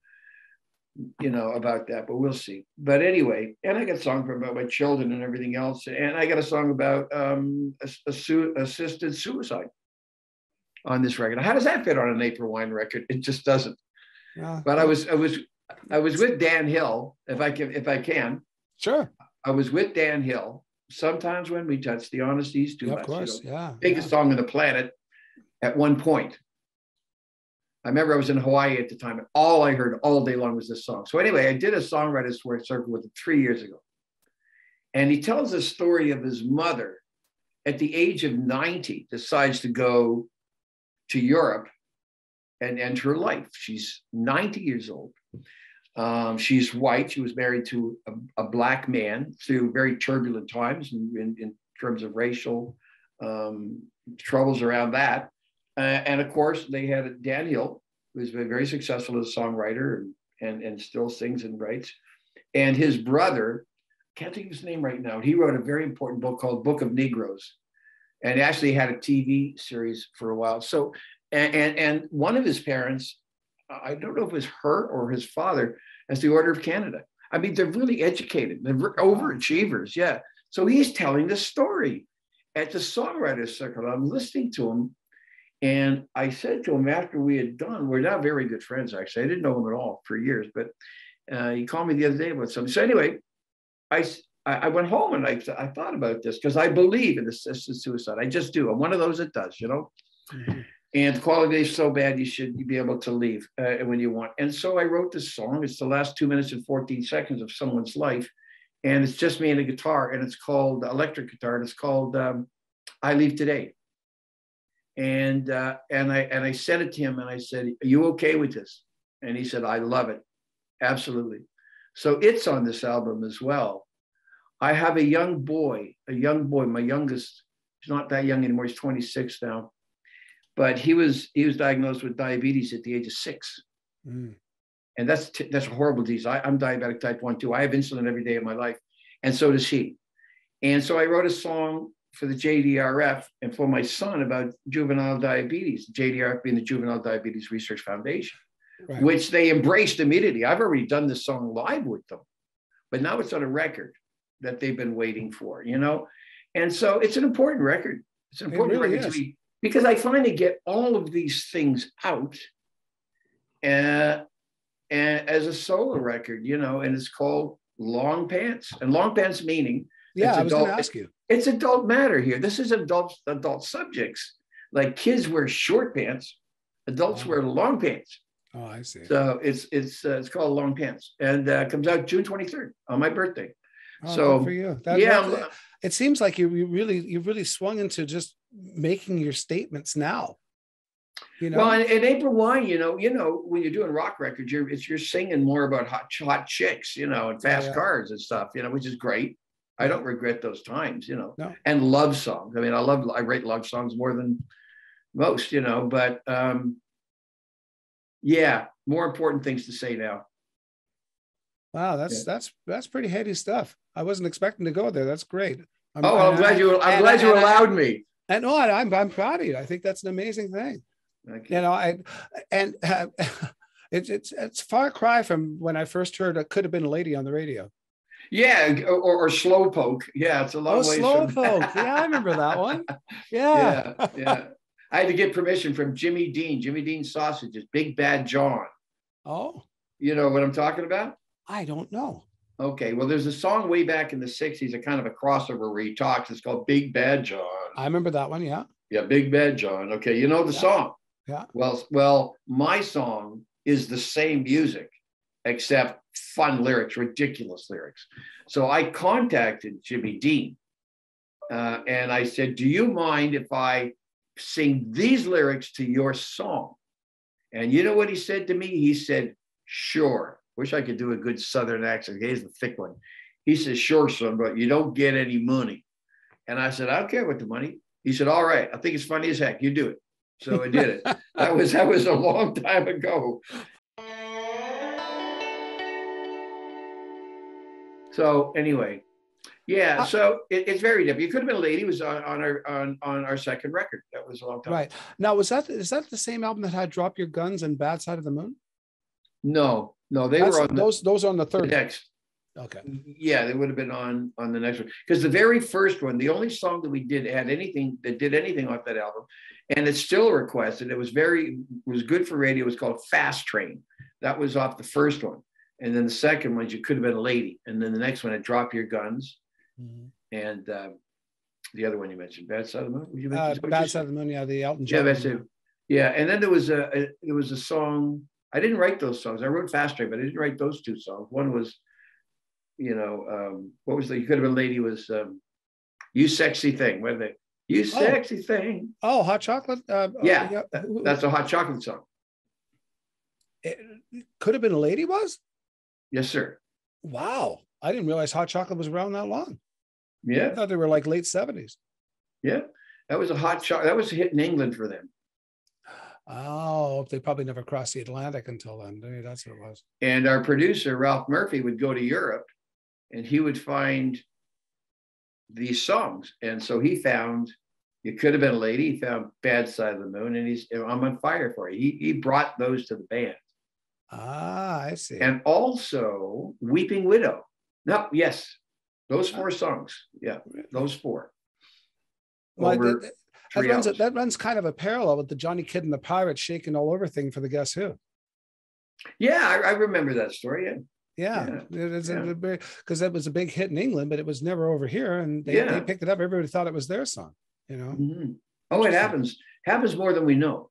you know, about that, but we'll see. But anyway, and I got a song about my children and everything else, and I got a song about um, a, a su- assisted suicide on this record. How does that fit on an April Wine record? It just doesn't. Yeah. But I was, I was, I was with Dan Hill, if I can, if I can. Sure. I was with Dan Hill. Sometimes when we touch the honesties too yeah, much. Of course, you know, yeah. Biggest yeah. song on the planet at one point. I remember I was in Hawaii at the time, and all I heard all day long was this song. So anyway, I did a songwriters work circle with him three years ago, and he tells the story of his mother. At the age of 90, decides to go to Europe and end her life. She's 90 years old. Um, she's white. She was married to a, a, black man through very turbulent times in, in, in terms of racial um, troubles around that. Uh, and of course, they had Dan Hill, who's been very successful as a songwriter and, and, and still sings and writes. And his brother, can't think of his name right now, he wrote a very important book called Book of Negroes and actually had a TV series for a while. So, and, and, and one of his parents, I don't know if it was her or his father, as the Order of Canada. I mean, they're really educated, they're overachievers. Yeah. So he's telling the story at the songwriters circle. I'm listening to him and I said to him after we had done, we're not very good friends, actually. I didn't know him at all for years, but uh, he called me the other day about something. So anyway, I, I went home and I, I thought about this because I believe in assisted suicide. I just do. I'm one of those that does, you know. Mm-hmm. And quality is so bad, you should be able to leave uh, when you want. And so I wrote this song. It's the last two minutes and 14 seconds of someone's life. And it's just me and a guitar, and it's called electric guitar, and it's called um, I Leave Today and uh, and I and I said it to him, and I said, "Are you okay with this?" And he said, "I love it, absolutely." So it's on this album as well. I have a young boy, a young boy, my youngest. He's not that young anymore. He's 26 now, but he was he was diagnosed with diabetes at the age of six, mm. and that's that's a horrible disease. I, I'm diabetic type one too. I have insulin every day of my life, and so does he. And so I wrote a song for the JDRF and for my son about juvenile diabetes, JDRF being the Juvenile Diabetes Research Foundation, right. which they embraced immediately. I've already done this song live with them, but now it's on a record that they've been waiting for, you know? And so it's an important record. It's an important it really record is. to me because I finally get all of these things out uh, and as a solo record, you know, and it's called Long Pants. And Long Pants meaning yeah, I was going to ask you. It's adult matter here. This is adult adult subjects. Like kids wear short pants, adults oh. wear long pants. Oh, I see. So it's it's uh, it's called Long Pants, and uh, comes out June twenty third on my birthday. Oh, so for you, that, yeah. That, it seems like you, you really you really swung into just making your statements now. You know? Well, in, in April Wine, you know, you know, when you're doing rock records, you're it's you're singing more about hot hot chicks, you know, and fast yeah. cars and stuff, you know, which is great. I don't regret those times, you know. No. And love songs. I mean, I love I write love songs more than most, you know, but um yeah, more important things to say now. Wow, that's yeah. that's that's pretty heady stuff. I wasn't expecting to go there. That's great. I'm, oh, I'm glad you. I'm glad you allowed me. And no, I'm I'm proud of you. I think that's an amazing thing. You. you know, I and uh, it's it's it's far cry from when I first heard "It Could Have Been a Lady" on the radio. Yeah, or, or Slowpoke. Yeah, it's a long oh, way. Slowpoke. yeah, I remember that one. Yeah. yeah, yeah. I had to get permission from Jimmy Dean. Jimmy Dean sausages, Big Bad John. Oh. You know what I'm talking about? I don't know. Okay, well, there's a song way back in the '60s, a kind of a crossover where he talks. It's called "Big Bad John." I remember that one. Yeah. Yeah, Big Bad John. Okay, you know the Yeah. song. Yeah. Well, well, my song is the same music, except fun lyrics, ridiculous lyrics. So I contacted Jimmy Dean, uh, and I said, "Do you mind if I sing these lyrics to your song?" And you know what he said to me? He said, "Sure." Wish I could do a good Southern accent. He's the thick one. He says, "Sure, son, but you don't get any money." And I said, "I don't care about the money." He said, "All right, I think it's funny as heck. You do it." So I did it. that was that was a long time ago. So anyway, yeah. Uh, So it, it's very different. You could have been a lady. Was on, on our on on our second record. That was a long time. Right. Now, was that is that the same album that had "Drop Your Guns" and "Bad Side of the Moon"? No, no, they That's- were on the, those. Those are on the the third. next. Okay. Yeah, they would have been on on the next one because the very first one, the only song that we did had anything that did anything off that album, and it's still requested. It was very was good for radio. It was called Fast Train. That was off the first one, and then the second one, you could have been a lady, and then the next one, had Drop Your Guns, Mhm. and uh, the other one you mentioned, Bad Side of the Moon. You Uh, mention- what'd you "Bad? Side of the Moon." Yeah, the Elton Yeah, John. that's it. Yeah, and then there was a, a there was a song. I didn't write those songs. I wrote Fast Train, but I didn't write those two songs. One was, you know, um, what was the you could have been a lady was um, you sexy thing. What are they? You Oh. sexy thing. Oh, hot chocolate. Uh, Yeah, uh, who- That's a hot chocolate song. it could have been a lady. Was Yes, sir. wow. I didn't realize hot chocolate was around that long. Yeah. I thought they were like late seventies. yeah. That was a hot chocolate. That was a hit in England for them. Oh, they probably never crossed the Atlantic until then. Maybe that's what it was. And our producer Ralph Murphy would go to Europe, and he would find these songs. And so he found "You Could Have Been a Lady." He found "Bad Side of the Moon," and he's "I'm on Fire for You." He he brought those to the band, Ah, I see. and also "Weeping Widow." No, yes, those four songs. Yeah, those four. Well, that, that- that runs, that runs kind of a parallel with the Johnny Kidd and the Pirates shaking all over thing for the Guess Who. Yeah, I, I remember that story. Yeah. Yeah, it's yeah. because that was a big hit in England, but it was never over here, and they, Yeah. they picked it up. Everybody thought it was their song. You know. Mhm. Oh, it happens. Happens more than we know.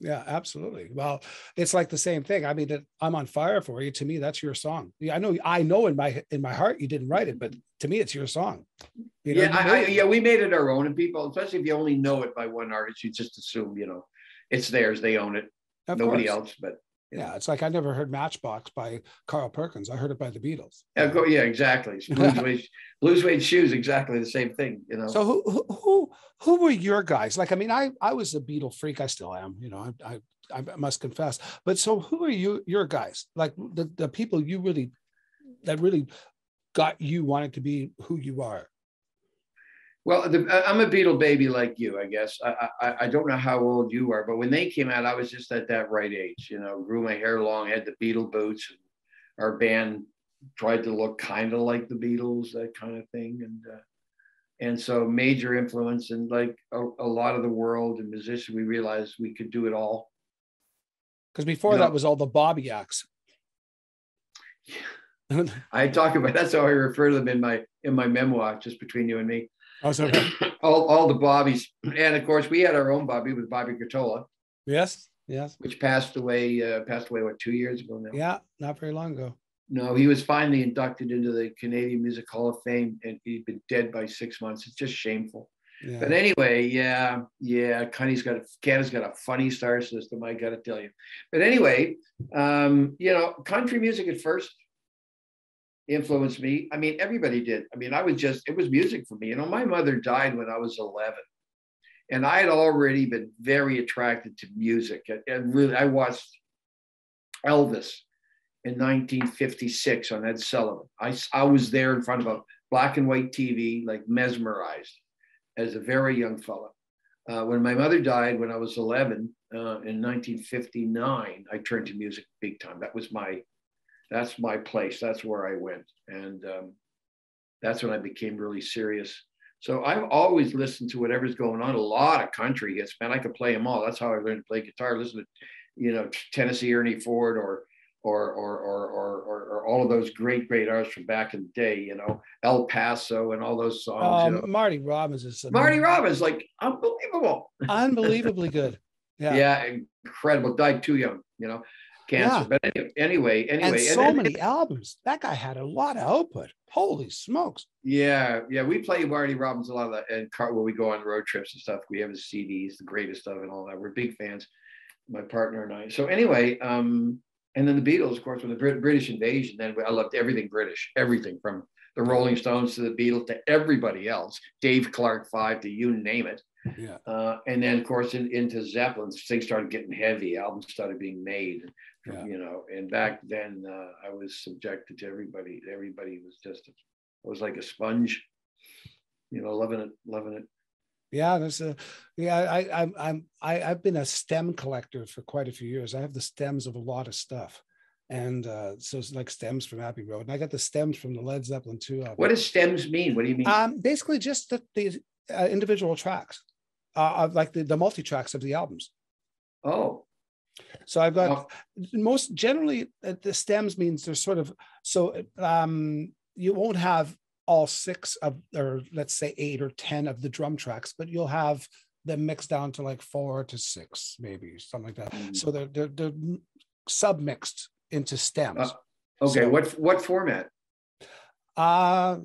Yeah, absolutely. Well, it's like the same thing. I mean, that I'm on fire for you. To me, that's your song. Yeah, I know. I know in my in my heart you didn't write it, but to me, it's your song. You know, yeah, you I, I, yeah, we made it our own, and people, especially if you only know it by one artist, you just assume, you know, it's theirs, they own it, Of nobody course. else. But Yeah, it's like I never heard Matchbox by Carl Perkins. I heard it by the Beatles. yeah, go, yeah, exactly. Blues Suede, Blues Suede shoes, exactly the same thing. You know. So who who who who were your guys? Like, I mean, I I was a Beatle freak. I still am. You know, I I, I must confess. But so who are you your guys? Like the the people you really that really got you wanting to be who you are. Well, the, I'm a Beatle baby like you, I guess. I, I I don't know how old you are, but when they came out, I was just at that right age. You know, grew my hair long, had the Beatle boots, and our band tried to look kind of like the Beatles, that kind of thing, and uh, and so major influence and like a, a lot of the world and musicians, we realized we could do it all. Because before You that know- was all the Bobby acts. I talk about that's how I refer to them in my in my memoir, just between you and me. Oh, so, all all the Bobbies, and of course we had our own Bobby with Bobby Curtola. yes, yes, which passed away uh, passed away what two years ago now. yeah, not very long ago. No, he was finally inducted into the Canadian Music Hall of Fame, and he'd been dead by six months. It's just shameful. Yeah. But anyway, yeah, yeah, Canada's got a, Canada's got a funny star system. I got to tell you. But anyway, um, you know, country music at first influenced me. I mean, everybody did. I mean, I was just it was music for me. You know, my mother died when I was eleven, and I had already been very attracted to music. And, really, I watched Elvis in 1956 on Ed Sullivan. I, I was there in front of a black and white TV, like mesmerized as a very young fella. Uh, when my mother died when I was 11 uh, in 1959, I turned to music big time. That was my, that's my place. That's where I went. And um, that's when I became really serious. So I've always listened to whatever's going on. A lot of country hits, man. I could play them all. That's how I learned to play guitar. Listen to, you know, Tennessee Ernie Ford or or or or or or, or all of those great great artists from back in the day. You know, El Paso and all those songs. Um, you know. Marty Robbins is Marty Robbins, like unbelievable, unbelievably good. Yeah, yeah, incredible. Died too young. You know, cancer. Yeah. But anyway, anyway, anyway, and so and, many albums. That guy had a lot of output. Holy smokes! Yeah, yeah. We play Marty Robbins a lot of that, and car when we go on road trips and stuff. We have his CDs, the greatest of, and all that. We're big fans. My partner and I. So anyway, um, and then the Beatles, of course, with the British invasion. Then I loved everything British, everything from the Rolling Stones to the Beatles to everybody else, Dave Clark Five to you name it. Yeah. Uh, and then, of course, in, into Zeppelin, things started getting heavy. Albums started being made yeah. you know and back then uh, i was subjected to everybody everybody was just i was like a sponge you know loving it loving it yeah there's a yeah i i'm i'm I, i've been a stem collector for quite a few years i have the stems of a lot of stuff and uh, so it's like stems from Abbey Road, and I got the stems from the Led Zeppelin too. What does stems mean? What do you mean? Um, basically, just the, the uh, individual tracks, uh, like the, the multi tracks of the albums. Oh, so I've got most generally uh, the stems means there's sort of so um, you won't have all six of or let's say eight or ten of the drum tracks, but you'll have them mixed down to like four to six, maybe something like that. Mm-hmm. So they're they're, they're submixed into stems. Uh, okay, so, what what format? Uh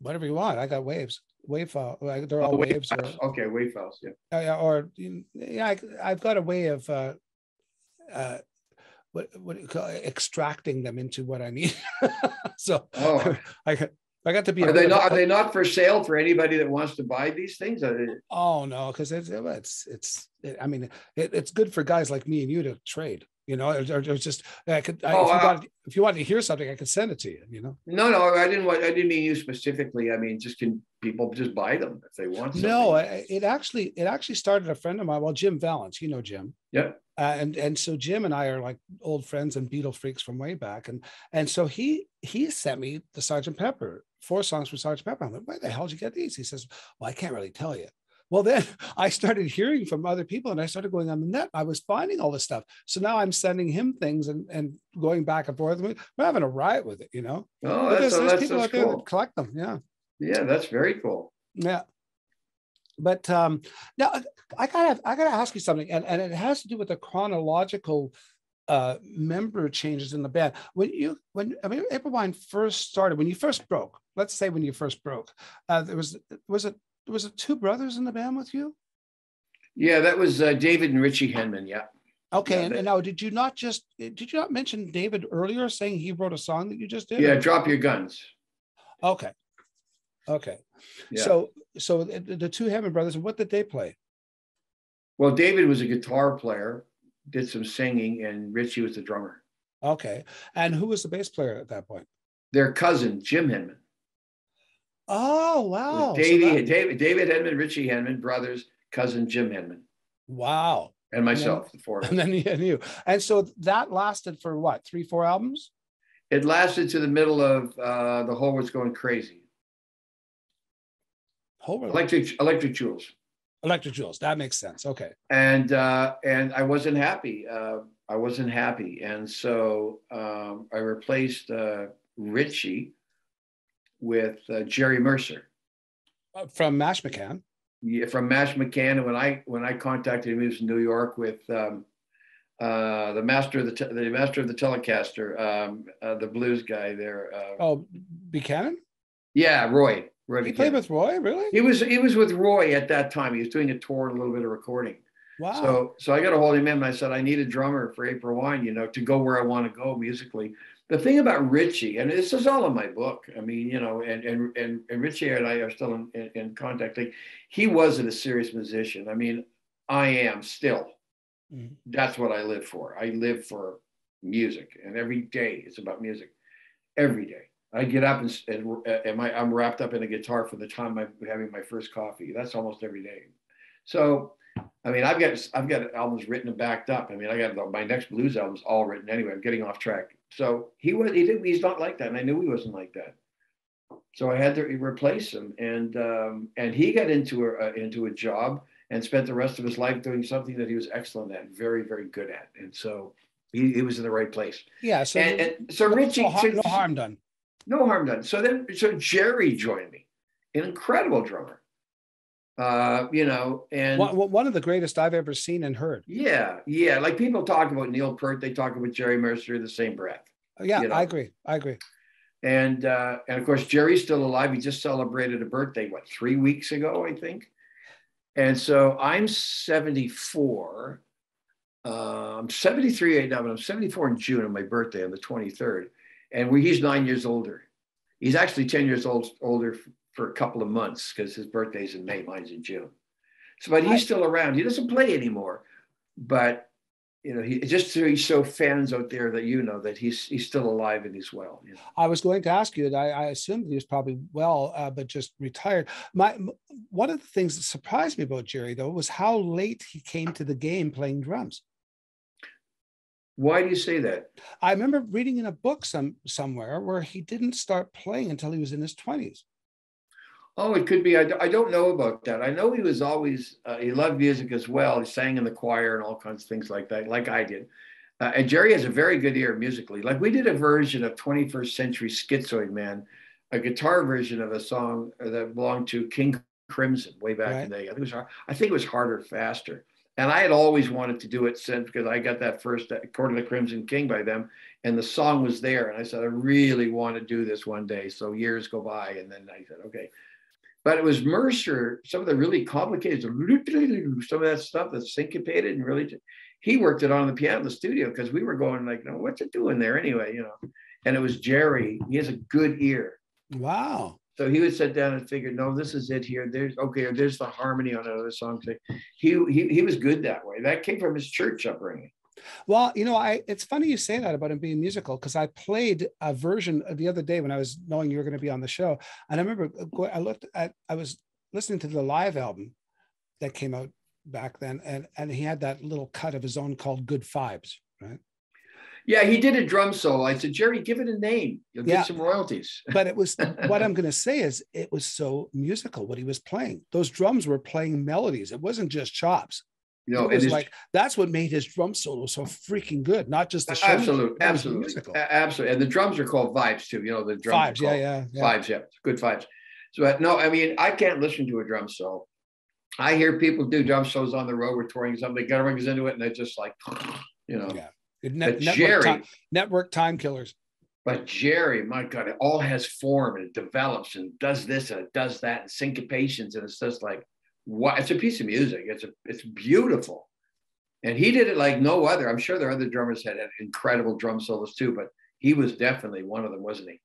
whatever you want. I got waves wave file. They're all oh, waves. Or, okay, wave files. Yeah. Uh, or yeah, I, have got a way of uh, uh, what what do you call it? extracting them into what I need. so oh. I, I got to be. Are they not? Are they not for sale for anybody that wants to buy these things? Oh no, because it's it's it's. It, I mean, it, it's good for guys like me and you to trade. You know, or, or just I could. I, oh, if, you uh, want, if you want to hear something, I could send it to you. You know. No, no, I didn't want. I didn't mean you specifically. I mean, just can people just buy them if they want. Something. No, it actually it actually started a friend of mine. Well, Jim Vallance, you know Jim. Yeah. Uh, and and so Jim and I are like old friends and Beatle freaks from way back, and and so he he sent me the Sergeant Pepper four songs from Sergeant Pepper. I'm like, where the hell did you get these? He says, well, I can't really tell you. Well, then I started hearing from other people, and I started going on the net. I was finding all this stuff, so now I'm sending him things and and going back and forth. We're having a riot with it, you know. Oh, that's, there's, there's that's, people that's out there that collect them. Yeah. Yeah, that's very cool. Yeah. But um, now I gotta I gotta ask you something, and, and it has to do with the chronological uh, member changes in the band. When you when I mean April Wine first started, when you first broke, let's say when you first broke, uh, there was was it was it two brothers in the band with you? Yeah, that was uh, David and Richie Henman. Yeah. Okay, yeah, and, and, now did you not just did you not mention David earlier saying he wrote a song that you just did? Yeah, drop your guns. Okay, okay. Yeah. So so the, the two Henman brothers, what did they play? Well, David was a guitar player, did some singing, and Richie was the drummer. Okay, and who was the bass player at that point? Their cousin, Jim Henman. Oh wow! Davey, so that... David, David Henman, Richie Henman, brothers, cousin Jim Henman. Wow. And myself, and then, the four. And then and you. And so that lasted for what, three, four albums? It lasted to the middle of uh, the whole was going crazy. Whole electric electric jewels. Electric jewels. That makes sense. Okay. And uh, and I wasn't happy. Uh, I wasn't happy, and so um, I replaced uh, Richie with uh, Jerry Mercer uh, from Mashmakhan. Yeah, from Mashmakhan. And when I when I contacted him, he was in New York with um, uh, the master of the te- the master of the Telecaster, um, uh, the blues guy there. Uh, oh, Buchanan. Yeah, Roy. Roy he Buchanan. played with Roy, really? He was he was with Roy at that time. He was doing a tour and a little bit of recording. Wow. So so I got a hold of him and I said I need a drummer for April Wine, you know, to go where I want to go musically the thing about Richie, and this is all in my book. I mean, you know, and and and, and Richie and I are still in, in, in contact. Like, he wasn't a serious musician. I mean, I am still. Mm-hmm. That's what I live for. I live for music, and every day it's about music. Every day, I get up and and, and my, I'm wrapped up in a guitar for the time I'm having my first coffee. That's almost every day. So I mean, I've got I've got albums written and backed up. I mean, I got my next blues albums all written anyway. I'm getting off track so he was he did he's not like that, and I knew he wasn't like that. So I had to replace him, and um, and he got into a into a job and spent the rest of his life doing something that he was excellent at, very very good at. And so He, he was in the right place. Yeah. So, and, and so Richie, no harm, no harm done. No harm done. So then, so Jerry joined me, an incredible drummer. Uh, you know, and one, of the greatest I've ever seen and heard. Yeah, yeah. Like people talk about Neil Peart, they talk about Jerry Mercer the same breath. Yeah, you know? I agree. I agree. And uh, and of course Jerry's still alive. He just celebrated a birthday, what, three weeks ago, I think. And so I'm 74. Uh, I'm 73 right now, but I'm 74 in June on my birthday on the 23rd. And we, he's nine years older. He's actually 10 years old older for a couple of months because his birthday's in May, mine's in June. So, but he's still around. He doesn't play anymore, but you know, he just so he show fans out there that you know that he's he's still alive and he's well. You know? I was going to ask you that. I, I assumed he was probably well, uh, but just retired. My one of the things that surprised me about Jerry though was how late he came to the game playing drums. Why do you say that? I remember reading in a book some somewhere where he didn't start playing until he was in his twenties. Oh, it could be. I, I don't know about that. I know he was always, uh, he loved music as well. He sang in the choir and all kinds of things like that, like I did. Uh, and Jerry has a very good ear musically. Like we did a version of 21st Century Schizoid Man, a guitar version of a song that belonged to King Crimson way back right. in the day. I think it was hard, I think it was harder, faster. And I had always wanted to do it since because I got that first Court of the Crimson King by them, and the song was there. And I said, I really want to do this one day. So years go by, and then I said, okay. But it was Mercer, some of the really complicated, some of that stuff that's syncopated and really, he worked it on the piano in the studio because we were going like, no, what's it doing there anyway, you know? And it was Jerry. He has a good ear. Wow. So he would sit down and figure, no, this is it here. There's okay, there's the harmony on another song. He, he he was good that way. That came from his church upbringing. Well, you know, I it's funny you say that about him being musical because I played a version the other day when I was knowing you were going to be on the show, and I remember I looked at I was listening to the live album that came out back then, and and he had that little cut of his own called "Good Vibes," right? Yeah, he did a drum solo. I said, Jerry, give it a name. You'll yeah. get some royalties. but it was what I'm going to say is it was so musical what he was playing. Those drums were playing melodies. It wasn't just chops. You know, it was like that's what made his drum solo so freaking good. Not just the absolute, absolutely, absolutely, and the drums are called vibes too. You know, the drums vibes, yeah, yeah, yeah, vibes, yeah, good vibes. So no, I mean, I can't listen to a drum solo. I hear people do drum solos on the road. We're touring something, got rings into it, and they're just like, you know, yeah. Net, network Jerry, time, network time killers. But Jerry, my God, it all has form and it develops and does this and it does that and syncopations, and it's just like what it's a piece of music. It's a it's beautiful. And he did it like no other. I'm sure there are other drummers had incredible drum solos too, but he was definitely one of them, wasn't he?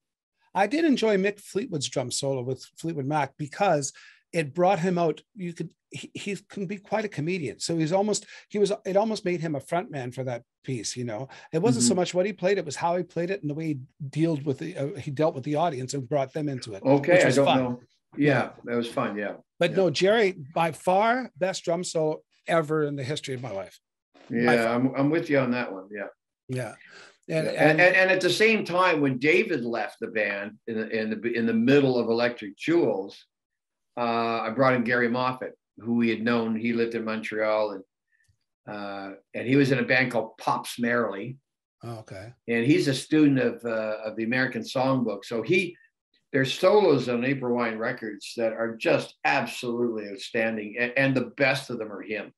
I did enjoy Mick Fleetwood's drum solo with Fleetwood Mac because it brought him out. You could he, he can be quite a comedian. So he's almost he was it almost made him a front man for that piece. You know, it wasn't mm-hmm. so much what he played; it was how he played it and the way he dealt with the uh, he dealt with the audience and brought them into it. Okay, I don't fun. know. Yeah, that was fun. Yeah. But yeah. no, Jerry, by far best drum solo ever in the history of my life. Yeah, I'm, I'm with you on that one. Yeah. Yeah. And, and, and, and, at the same time, when David left the band in the, in the, in the middle of Electric Jewels, uh, I brought in Gary Moffet, who we had known. He lived in Montreal and uh, and he was in a band called Pops Merrily. Oh, okay. And he's a student of uh, of the American Songbook. So he there's solos on April Wine Records that are just absolutely outstanding, and, and the best of them are him.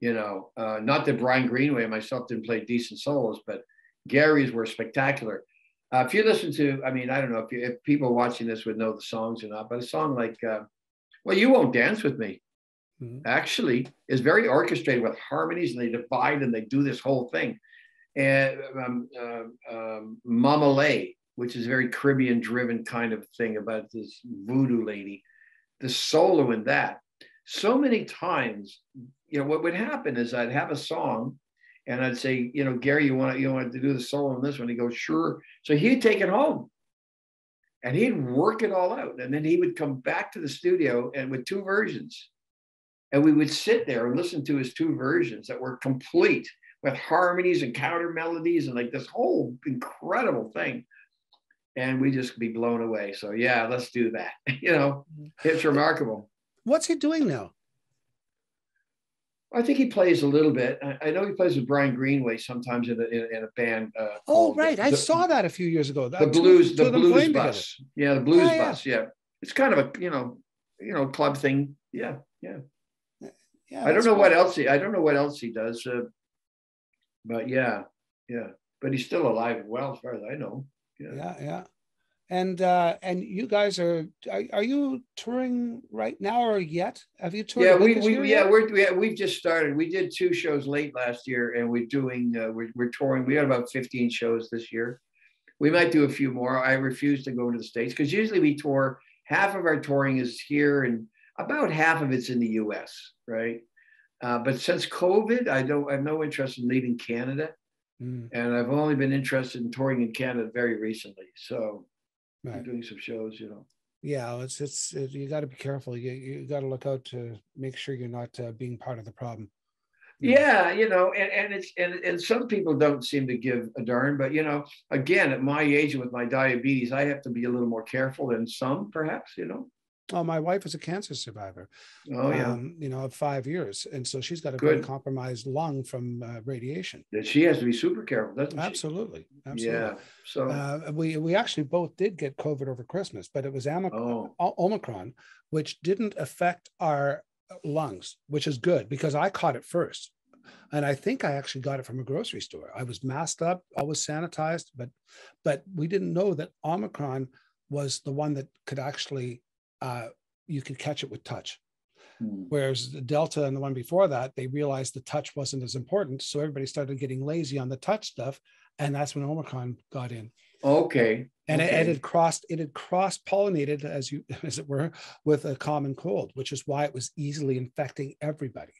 You know, uh, not that Brian Greenway and myself didn't play decent solos, but Gary's were spectacular. Uh, if you listen to, I mean, I don't know if, you, if people watching this would know the songs or not, but a song like, uh, well, You Won't Dance With Me mm-hmm. actually is very orchestrated with harmonies and they divide and they do this whole thing. And um, uh, um, Mama Laye which is a very Caribbean driven kind of thing about this voodoo lady, the solo in that. So many times, you know, what would happen is I'd have a song and I'd say, you know, Gary, you want you want to do the solo on this one? He goes, sure. So he'd take it home and he'd work it all out. And then he would come back to the studio and with two versions. And we would sit there and listen to his two versions that were complete with harmonies and counter melodies and like this whole incredible thing and we just be blown away. So yeah, let's do that. you know, it's remarkable. What's he doing now? I think he plays a little bit. I, I know he plays with Brian Greenway sometimes in a, in, in a band. Uh, oh, right. The, I saw that a few years ago. That the blues, the blues bus. Together. Yeah, the blues yeah, bus. Yeah. It's kind of a, you know, you know, club thing. Yeah. Yeah. Yeah. I don't know what else he, I don't know what else he does. Uh, but yeah. Yeah. But he's still alive and well, as far as I know. Yeah. Yeah. yeah. And uh and you guys are are, are you touring right now or yet? Have you toured yeah we, we yeah we're we, we've just started. We did two shows late last year and we're doing uh, we're, we're touring. We got about 15 shows this year. We might do a few more. I refuse to go to the states because usually we tour half of our touring is here and about half of it's in the us right? Uh, but since covid i don't i have no interest in leaving canada mm. and i've only been interested in touring in canada very recently so right. doing some shows, you know. Yeah, it's it's it, you got to be careful. You you got to look out to make sure you're not uh, being part of the problem. Yeah, you know, and, and it's and, and some people don't seem to give a darn, but you know, again, at my age and with my diabetes, I have to be a little more careful than some, perhaps, you know. Oh, my wife is a cancer survivor. Oh yeah, um, you know, of five years, and so she's got a Good. very compromised lung from uh, radiation. She has to be super careful, doesn't absolutely, she? Absolutely, Yeah. So uh, we we actually both did get COVID over Christmas, but it was Omicron, oh. Omicron, which didn't affect our lungs, which is good because I caught it first. And I think I actually got it from a grocery store. I was masked up, always sanitized, but but we didn't know that Omicron was the one that could actually uh, you could catch it with touch. Hmm. Whereas the Delta and the one before that, they realized the touch wasn't as important. So everybody started getting lazy on the touch stuff. And that's when Omicron got in. Okay. And okay. It, it, had crossed, it had cross pollinated as you, as it were, with a common cold, which is why it was easily infecting everybody.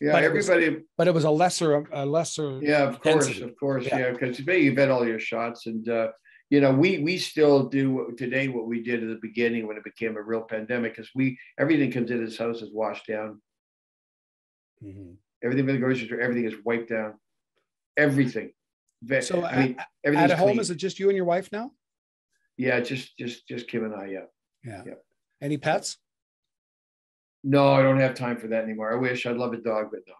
Yeah, but everybody. It was, but it was a lesser, a lesser. Yeah, of course, density. of course, yeah, because yeah, you've had all your shots, and uh, you know, we we still do today what we did at the beginning when it became a real pandemic because we everything comes in this house is washed down. Mm-hmm. Everything for the grocery store, everything is wiped down. Everything. So I mean, at home, clean. is it just you and your wife now? Yeah, just just just Kim and I. Yeah. Yeah. yeah. Any pets? No, I don't have time for that anymore. I wish I'd love a dog, but no.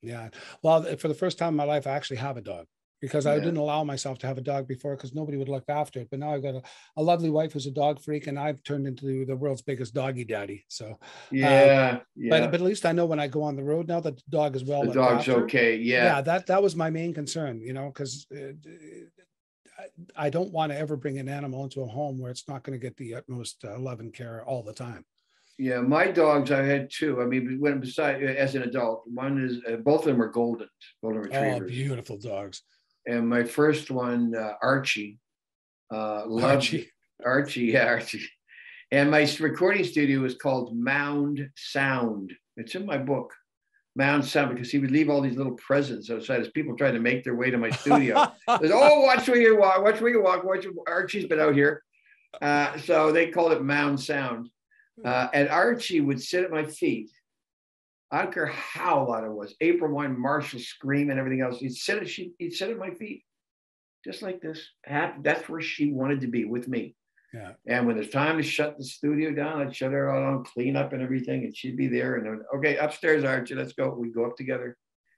Yeah. Well, for the first time in my life, I actually have a dog because yeah. I didn't allow myself to have a dog before because nobody would look after it. But now I've got a, a, lovely wife who's a dog freak, and I've turned into the world's biggest doggy daddy. So yeah, um, yeah. But but at least I know when I go on the road now that the dog is well. The dog's after. okay. Yeah. Yeah. That that was my main concern, you know, because. Uh, I don't want to ever bring an animal into a home where it's not going to get the utmost uh, love and care all the time. Yeah, my dogs I had two. I mean, when beside as an adult, one is uh, both of them were golden, golden oh, retrievers. Oh, beautiful dogs and my first one, uh, Archie, uh, Archie. Archie, yeah, Archie. And my recording studio was called Mound Sound. It's in my book, Mound Sound, because he would leave all these little presents outside as people trying to make their way to my studio. Says, oh, watch where you walk, watch where you walk, watch. Archie's been out here. Uh, so they called it Mound Sound. Uh, and Archie would sit at my feet I don't care how loud it was. April wine, Marshall scream and everything else. He'd sit at she, he'd sit at my feet, just like this. That's where she wanted to be with me. Yeah. And when there's time to shut the studio down, I'd shut her all down, clean up and everything, and she'd be there. And then, okay, upstairs, Archie, let's go. We go up together.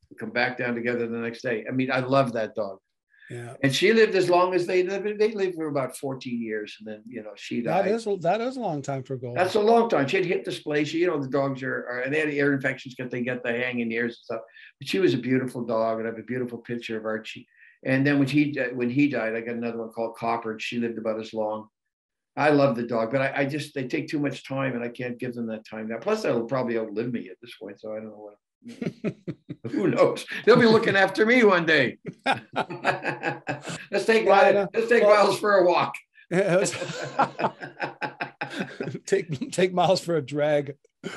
We come back down together the next day. I mean, I love that dog. Yeah. And she lived as long as they lived. They lived for about 14 years, and then you know she died. That is that is a long time for a gold. That's a long time. She had hip dysplasia. You know the dogs are, are and they had ear infections because they get the hanging ears and stuff. But she was a beautiful dog, and I have a beautiful picture of Archie. And then when he when he died, I got another one called Copper. And she lived about as long. I love the dog, but I, I just they take too much time, and I can't give them that time now. Plus, they'll probably outlive me at this point, so I don't know what. Who knows? They'll be looking after me one day. let's take Myles, let's take Myles for a walk. take take Myles for a drag.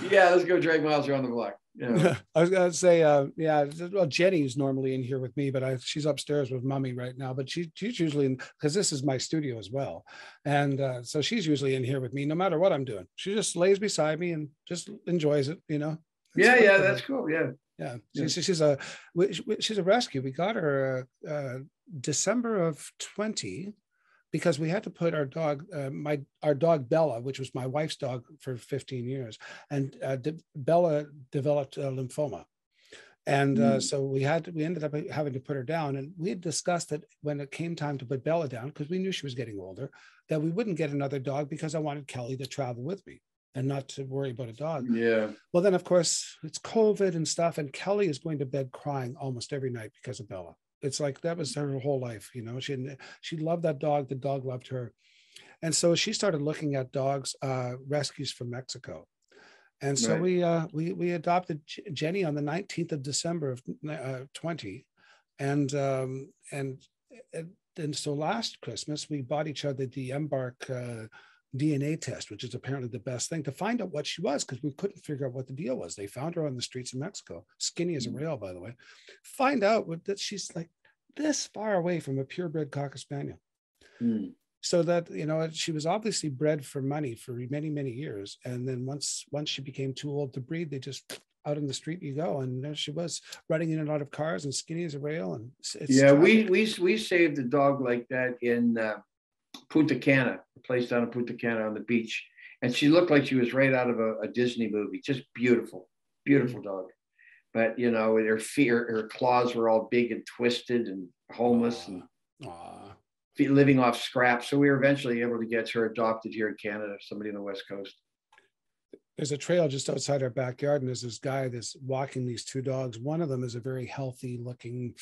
Yeah, let's go drag Myles around the block. Yeah. I was gonna say, uh, yeah. Well, Jenny's normally in here with me, but I, she's upstairs with Mummy right now. But she, she's usually because this is my studio as well, and uh, so she's usually in here with me no matter what I'm doing. She just lays beside me and just enjoys it, you know yeah, yeah, that's cool. Yeah. Yeah. yeah. She's, she's a she's a rescue. We got her uh, uh, December of 20 because we had to put our dog, uh, my our dog Bella, which was my wife's dog for 15 years, and uh, de- Bella developed lymphoma, And uh, mm. so we had to, we ended up having to put her down. And we had discussed that when it came time to put Bella down, because we knew she was getting older, that we wouldn't get another dog because I wanted Kelly to travel with me and not to worry about a dog. Yeah. Well, then of course it's COVID and stuff, and Kelly is going to bed crying almost every night because of Bella. It's like that was her whole life, you know. She she loved that dog. The dog loved her, and so she started looking at dogs uh, rescues from Mexico and so right. we uh, we we adopted Jenny on the 19th of December of uh, 20, and um, and and so last Christmas we bought each other the Embark uh, DNA test, which is apparently the best thing to find out what she was because we couldn't figure out what the deal was. They found her on the streets of Mexico, skinny as a mm. rail, by the way. Find out that she's like this far away from a purebred cocker spaniel. Mm so that you know she was obviously bred for money for many many years and then once once she became too old to breed they just out in the street you go and there she was running in and out of cars and skinny as a rail and yeah we we we saved a dog like that in uh, punta cana a place down in punta cana on the beach and she looked like she was right out of a, a disney movie just beautiful beautiful dog but you know her feet her, her claws were all big and twisted and homeless Aww. and Aww living off scraps. So we were eventually able to get her adopted here in Canada, somebody on the West Coast. There's a trail just outside our backyard, and there's this guy that's walking these two dogs. One of them is a very healthy looking,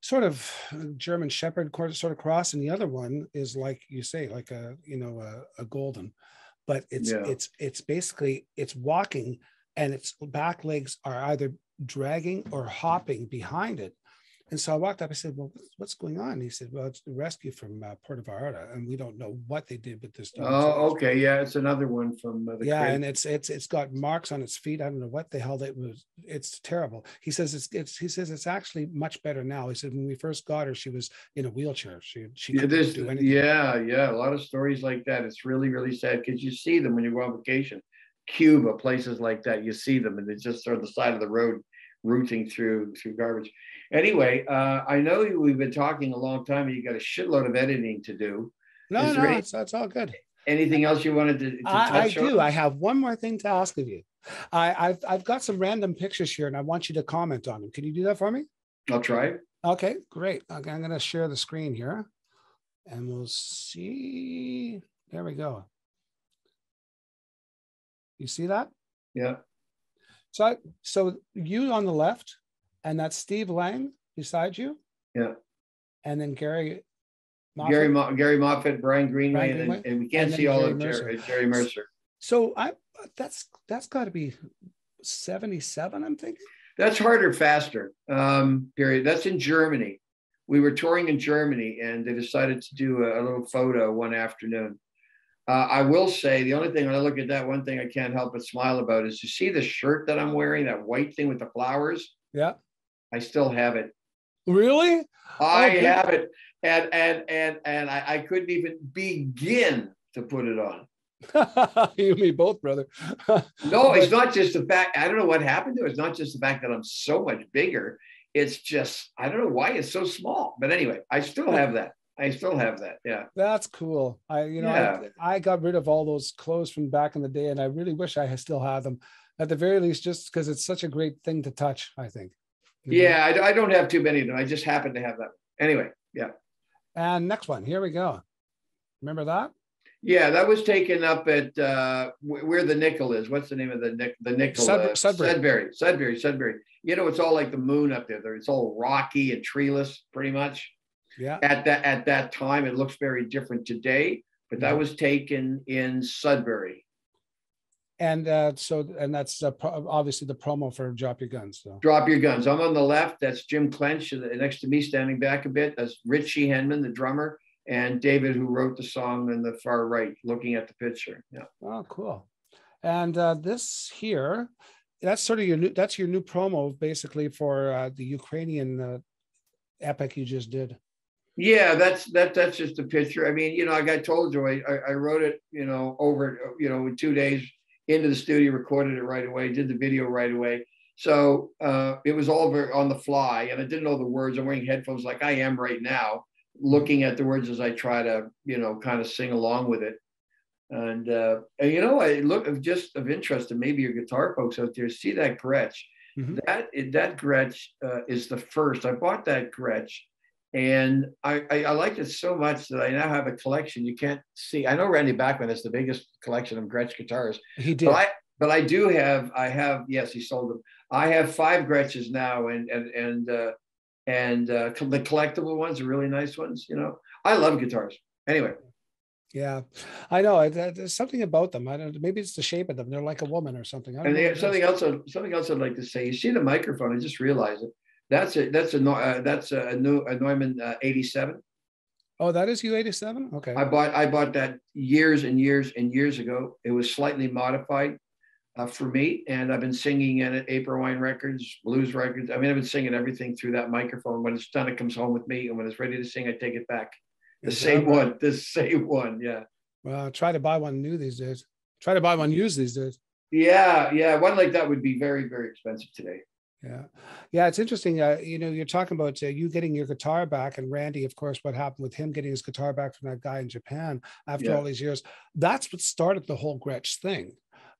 sort of uh, German Shepherd sort of cross, and the other one is like you say, like a you know a, a golden, but it's yeah. it's it's basically it's walking, and its back legs are either dragging or hopping behind it and so I walked up. I said, "Well, what's going on?" he said, "Well, it's the rescue from uh, Puerto Vallarta, and we don't know what they did with this dog." Oh, okay, yeah, it's another one from uh, the yeah, crate. and it's it's it's got marks on its feet. I don't know what the hell it was. It's terrible. He says it's it's he says it's actually much better now. He said when we first got her, she was in a wheelchair. She she yeah, couldn't do anything. Yeah, yeah, a lot of stories like that. It's really really sad because you see them when you go on vacation. Cuba, places like that, you see them, and they just are the side of the road rooting through through garbage. Anyway, uh, I know we've been talking a long time, and you got a shitload of editing to do. No, no, any, it's, that's all good. Anything else you wanted to? to I, I do. I have one more thing to ask of you. I, I've I've got some random pictures here, and I want you to comment on them. Can you do that for me? I'll try. Okay, great. Okay, I'm going to share the screen here, and we'll see. There we go. You see that? Yeah. So, so you on the left, and that's Steve Lang beside you. Yeah. And then Gary. Moffet. Gary Mo- Gary Moffet, Brian Greenway, Brian Greenway. And, and, we can't and see all Jerry of Mercer. Jerry, Jerry Mercer. So I that's that's got to be seventy seven. I'm thinking. That's harder, faster. Um, period. That's in Germany. We were touring in Germany, and they decided to do a, a little photo one afternoon. Uh, I will say the only thing when I look at that, one thing I can't help but smile about is you see the shirt that I'm wearing, that white thing with the flowers. Yeah. I still have it. Really? I oh, have it. And and and and I, I couldn't even begin to put it on. you and me both, brother. no, it's not just the fact. I don't know what happened to it. It's not just the fact that I'm so much bigger. It's just I don't know why it's so small. But anyway, I still have that. I still have that. Yeah. That's cool. I, you know, yeah. I, I, got rid of all those clothes from back in the day, and I really wish I still had them. At the very least, just because it's such a great thing to touch. I think. Yeah, I, I, don't have too many of them. I just happen to have that. Anyway, yeah. And next one. Here we go. Remember that? Yeah, that was taken up at uh, where the nickel is. What's the name of the nick? The nickel. Sud- uh, Sudbury. Sudbury. Sudbury. Sudbury. You know, it's all like the moon up there. It's all rocky and treeless, pretty much. Yeah. At that at that time, it looks very different today, but that was taken in Sudbury. And uh, so, and that's uh, pro- obviously the promo for Drop Your Guns. So. Drop Your Guns. I'm on the left. That's Jim Clench. Next to me, standing back a bit, that's Richie Henman, the drummer, and David, who wrote the song in the far right, looking at the picture. Yeah. Oh, cool. And uh, this here, that's sort of your new. That's your new promo, basically, for uh, the Ukrainian uh, epic you just did. Yeah, that's that. That's just a picture. I mean, you know, like I told you, I, I wrote it, you know, over, you know, in two days into the studio, recorded it right away, did the video right away. So uh, it was all very on the fly, and I didn't know the words. I'm wearing headphones like I am right now, looking at the words as I try to, you know, kind of sing along with it. And, uh, and you know, I look of just of interest, and maybe your guitar folks out there see that Gretsch. Mm-hmm. That that Gretsch uh, is the first. I bought that Gretsch, and I, I, I liked it so much that I now have a collection. You can't see. I know Randy Bachman has the biggest collection of Gretsch guitars. He did. But I, but I do have. I have. Yes, he sold them. I have five Gretsches now, and and and uh, and uh, the collectible ones are really nice ones. You know, I love guitars. Anyway. Yeah, I know. There's something about them. I don't. Maybe it's the shape of them. They're like a woman or something. and they, something else. Something else I'd like to say. You see the microphone. I just realized it. That's a that's a uh, that's a, new a Neumann uh, 87. Oh, that is U 87. Okay. I bought I bought that years and years and years ago. It was slightly modified uh, for me, and I've been singing in it. April Wine Records, Blues Records. I mean, I've been singing everything through that microphone. When it's done, it comes home with me, and when it's ready to sing, I take it back. The is same one. The same one. Yeah. Well, try to buy one new these days. Try to buy one used these days. Yeah, yeah. One like that would be very, very expensive today. Yeah, yeah. It's interesting. Uh, you know, you're talking about uh, you getting your guitar back, and Randy, of course, what happened with him getting his guitar back from that guy in Japan after yeah. all these years. That's what started the whole Gretsch thing.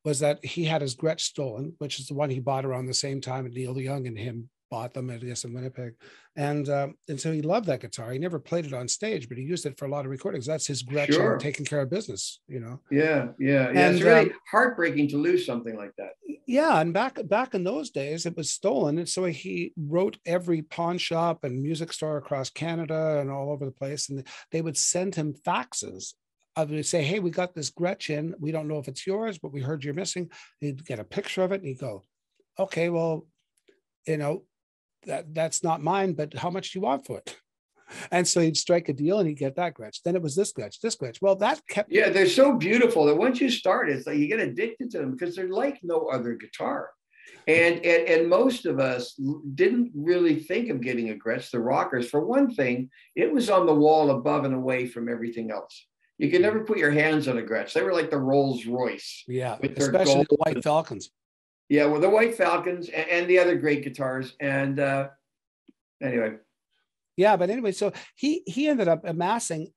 Was that he had his Gretsch stolen, which is the one he bought around the same time Neil Young and him bought them, I guess, in Winnipeg. And um, and so he loved that guitar. He never played it on stage, but he used it for a lot of recordings. That's his Gretsch sure. taking care of business, you know. Yeah, yeah, yeah. And, it's really um, heartbreaking to lose something like that. Yeah, and back back in those days, it was stolen, and so he wrote every pawn shop and music store across Canada and all over the place, and they would send him faxes I would say, Hey, we got this Gretsch. We don't know if it's yours, but we heard you're missing. He'd get a picture of it and he'd go, Okay, well, you know, that that's not mine, but how much do you want for it? And so he'd strike a deal and he'd get that Gretsch. Then it was this Gretsch, this Gretsch. Well, that kept. Yeah, they're so beautiful that once you start, it's like you get addicted to them because they're like no other guitar. And, and, and most of us didn't really think of getting a Gretsch, the rockers. For one thing, it was on the wall above and away from everything else. You could hmm. never put your hands on a Gretsch. They were like the Rolls Royce. Yeah, especially the White Falcons. Yeah, well, the White Falcons and, and the other great guitars. And uh, anyway. Yeah, but anyway, so he he ended up amassing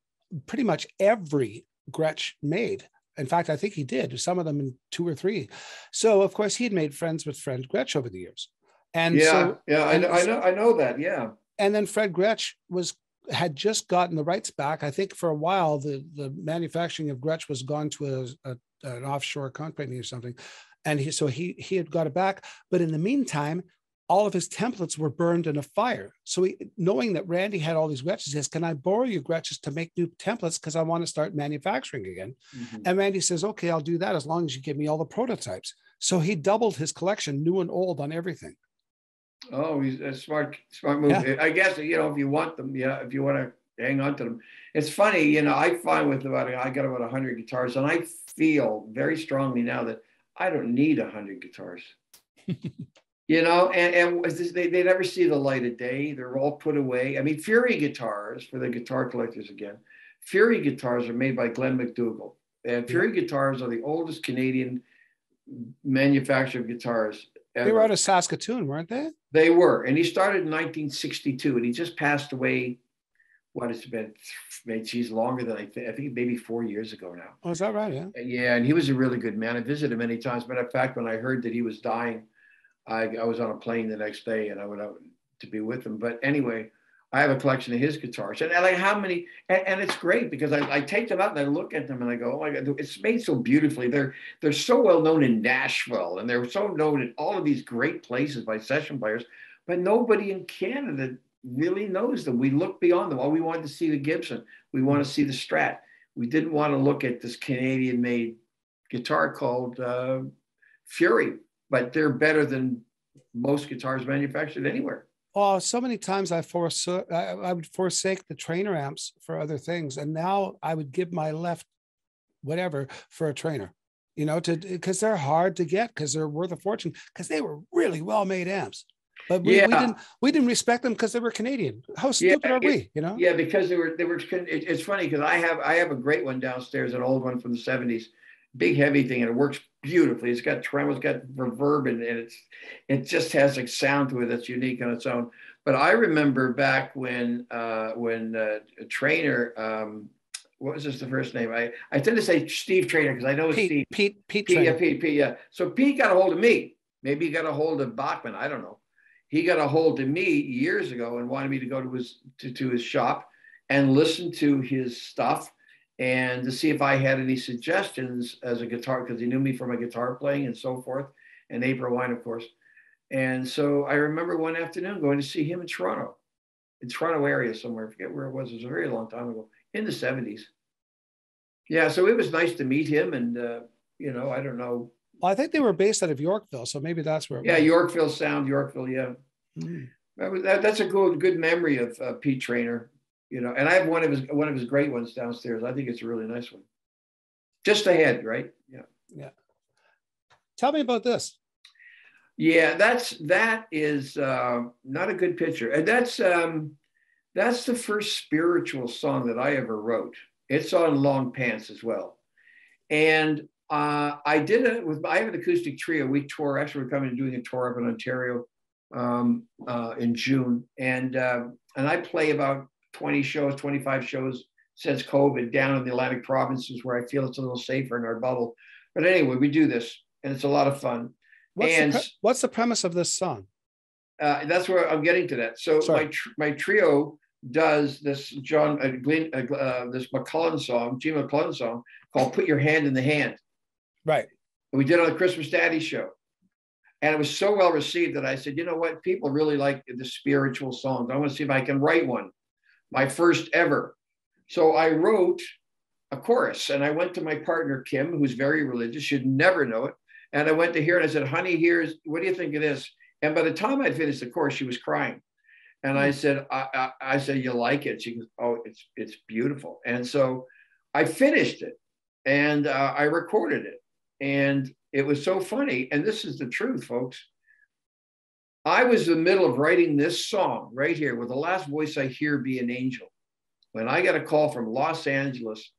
pretty much every Gretsch made. In fact, I think he did some of them in two or three. So of course he had made friends with Fred Gretsch over the years. And yeah, so, yeah, I know, I know, I know that. Yeah. And then Fred Gretsch was had just gotten the rights back. I think for a while the the manufacturing of Gretsch was gone to a, a an offshore company or something and he so he he had got it back. But in the meantime all of his templates were burned in a fire. So he, knowing that randy had all these Gretsches he says can i borrow your Gretsches to make new templates? Because i want to start manufacturing again. Mm-hmm. and randy says okay i'll do that as long as you give me all the prototypes. So he doubled his collection new and old on everything. Oh he's a smart smart move. Yeah. i guess you know if you want them yeah if you want to hang on to them. It's funny you know i find with about i got about 100 guitars and i feel very strongly now that I don't need a hundred guitars. you know, and and they, they never see the light of day. They're all put away. I mean, Fury guitars for the guitar collectors again. Fury guitars are made by Glenn McDougall, and Fury guitars are the oldest Canadian manufacturer of guitars. Ever. They were out of Saskatoon, weren't they? They were, and he started in 1962, and he just passed away what it's been, geez, longer than I think. I think maybe four years ago now. Oh, is that right? Yeah. Uh, yeah, and he was a really good man. I visited him many times. Matter of fact, when I heard that he was dying, I, I was on a plane the next day and I went out to be with him. But anyway, I have a collection of his guitars, and, and like how many, and, and, it's great because I, I take them out and I look at them and I go, oh my god, it's made so beautifully. They're they're so well known in Nashville, and they're so known in all of these great places by session players, but nobody in Canada really knows them. We look beyond them. All we wanted to see the Gibson. We want to see the Strat. We didn't want to look at this Canadian-made guitar called uh, Fury, but they're better than most guitars manufactured anywhere. Oh, so many times I forsook, I, I would forsake the Traynor amps for other things, and now I would give my left whatever for a Traynor you know, to because they're hard to get because they're worth a fortune because they were really well made amps. But we, yeah. we didn't we didn't respect them because they were Canadian. How stupid yeah, are we? You know? Yeah, because they were they were. It's funny because I have I have a great one downstairs, an old one from the seventies, big heavy thing, and it works beautifully. It's got tremolo, it's got reverb, and, and it's it just has a sound to it that's unique on its own. But I remember back when uh, when uh, a Traynor. Um, what was this the first name? I, I tend to say Steve Traynor because I know it's Pete, Steve. Pete, Pete, Pete, yeah, Pete, Pete, yeah. So Pete got a hold of me Maybe he got a hold of Bachman. I don't know. He got a hold of me years ago and wanted me to go to his to, to his shop and listen to his stuff and to see if I had any suggestions as a guitar because he knew me from my guitar playing and so forth, and April Wine, of course. And so I remember one afternoon going to see him in Toronto, in Toronto area somewhere. I forget where it was. It was a very long time ago, in the 70s. Yeah, so it was nice to meet him, and uh, you know, I don't know. Well, I think they were based out of Yorkville, so maybe that's where. yeah, was. Yorkville Sound, Yorkville. Yeah, mm-hmm. that was, that, that's a good good memory of uh, Pete Traynor you know, and I have one of his one of his great ones downstairs. I think it's a really nice one. Just ahead, right? Yeah. Yeah. Tell me about this. Yeah, that's that is uh, not a good picture, and that's um, that's the first spiritual song that I ever wrote. It's on Long Pants as well, and uh, I did it with I have an acoustic trio. We tour actually we're coming and doing a tour up in Ontario um, uh, in June, and uh, and I play about 20 shows, 25 shows since COVID down in the Atlantic provinces where I feel it's a little safer in our bubble. But anyway, we do this and it's a lot of fun. What's, and, the, pre- what's the premise of this song? Uh, that's where I'm getting to that. So Sorry. my tr- my trio does this John uh, Glenn, uh, uh, this MacLellan song, Jim MacLellan song called "Put Your Hand in the Hand." Right. We did on the Christmas Daddy show, and it was so well received that I said, you know what, people really like the spiritual songs. I want to see if I can write one my first ever. So I wrote a chorus and I went to my partner, Kim, who's very religious. You'd never know it. And I went to her and I said, honey, here's, what do you think of this? And by the time I'd finished the chorus, she was crying. And I said, I, I, I said, you like it? She goes, oh, it's, it's beautiful. And so I finished it and uh, I recorded it. And it was so funny. And this is the truth, folks. I was in the middle of writing this song right here, with the last voice I hear be an angel. When I got a call from Los Angeles,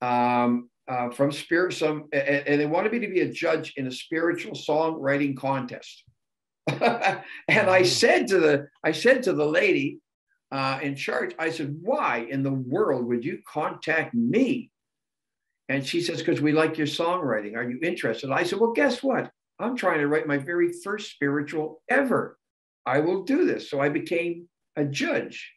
um, uh, from Spirit, some, and, and, they wanted me to be a judge in a spiritual songwriting contest. and I said to the, I said to the lady uh, in charge, I said, "Why in the world would you contact me?" And she says, "Because we like your songwriting. Are you interested?" I said, "Well, guess what? I'm trying to write my very first spiritual ever. I will do this. So I became a judge.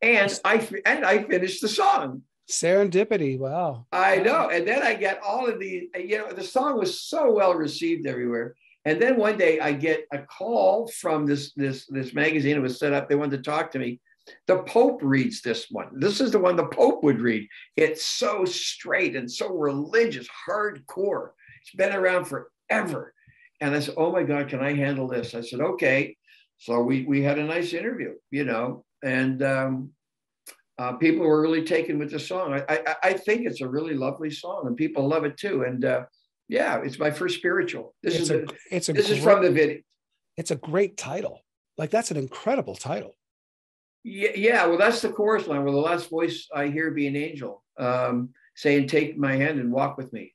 And I and I finished the song. Serendipity. Wow. I know. And then I get all of the, you know, the song was so well received everywhere. And then one day I get a call from this this this magazine. It was set up. They wanted to talk to me. The Pope reads this one. This is the one the Pope would read. It's so straight and so religious, hardcore. It's been around forever. And I said, Oh my God, can I handle this? I said, Okay. So we, we had a nice interview, you know, and um, uh, people were really taken with the song. I, I, I, think it's a really lovely song and people love it too. And uh, yeah, it's my first spiritual. This it's is a, a, it's a this great, is from the video. It's a great title. Like that's an incredible title. Yeah, yeah. Well, that's the chorus line where the last voice I hear be an angel um, saying, "Take my hand and walk with me."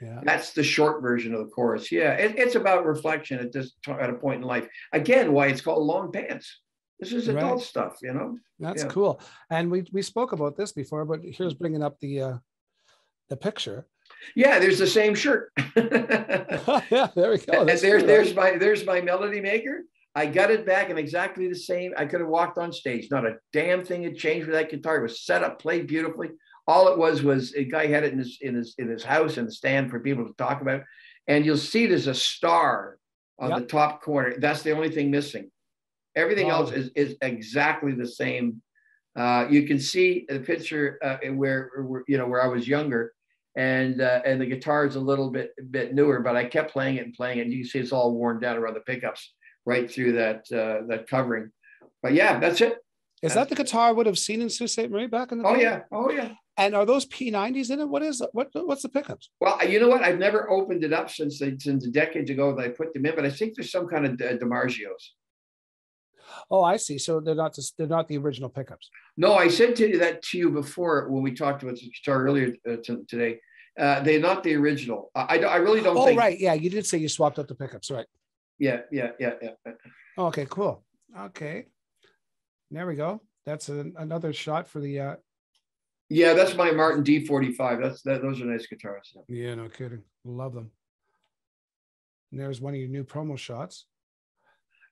Yeah. That's the short version of the chorus. Yeah, it, it's about reflection at this at a point in life. Again, why it's called long pants. This is adult right. stuff, you know. That's yeah. cool. And we we spoke about this before, but here's bringing up the uh the picture. Yeah, there's the same shirt. yeah, there we go. That's and there's there's my there's my melody maker. I got it back in exactly the same. I could have walked on stage. Not a damn thing had changed with that guitar. It was set up, played beautifully. All it was was a guy had it in his in his in his house in the stand for people to talk about. And you'll see there's a star on yep. the top corner. That's the only thing missing. Everything wow. else is, is exactly the same. Uh, you can see the picture uh, where, where, you know where I was younger, and uh, and the guitar is a little bit bit newer, but I kept playing it and playing it. And you can see it's all worn down around the pickups, right through that uh, that covering. But yeah, that's it. Is that the guitar I would have seen in Sault Ste. Marie back in the oh, day? Oh yeah, oh yeah. And are those P90s in it? What is what? What's the pickups? Well, you know what? I've never opened it up since they, since decades ago that I put them in, but I think there's some kind of uh, DiMarzios. Oh, I see. So they're not the, they're not the original pickups. No, I said to that to you before when we talked about the guitar earlier uh, today. Uh, they're not the original. I, I really don't. Oh, think... right. Yeah, you did say you swapped out the pickups, right? Yeah, yeah, yeah, yeah. Okay, cool. Okay, there we go. That's a, another shot for the uh, yeah, that's my Martin D45. That's that. Those are nice guitars. Yeah, no kidding. Love them. And there's one of your new promo shots.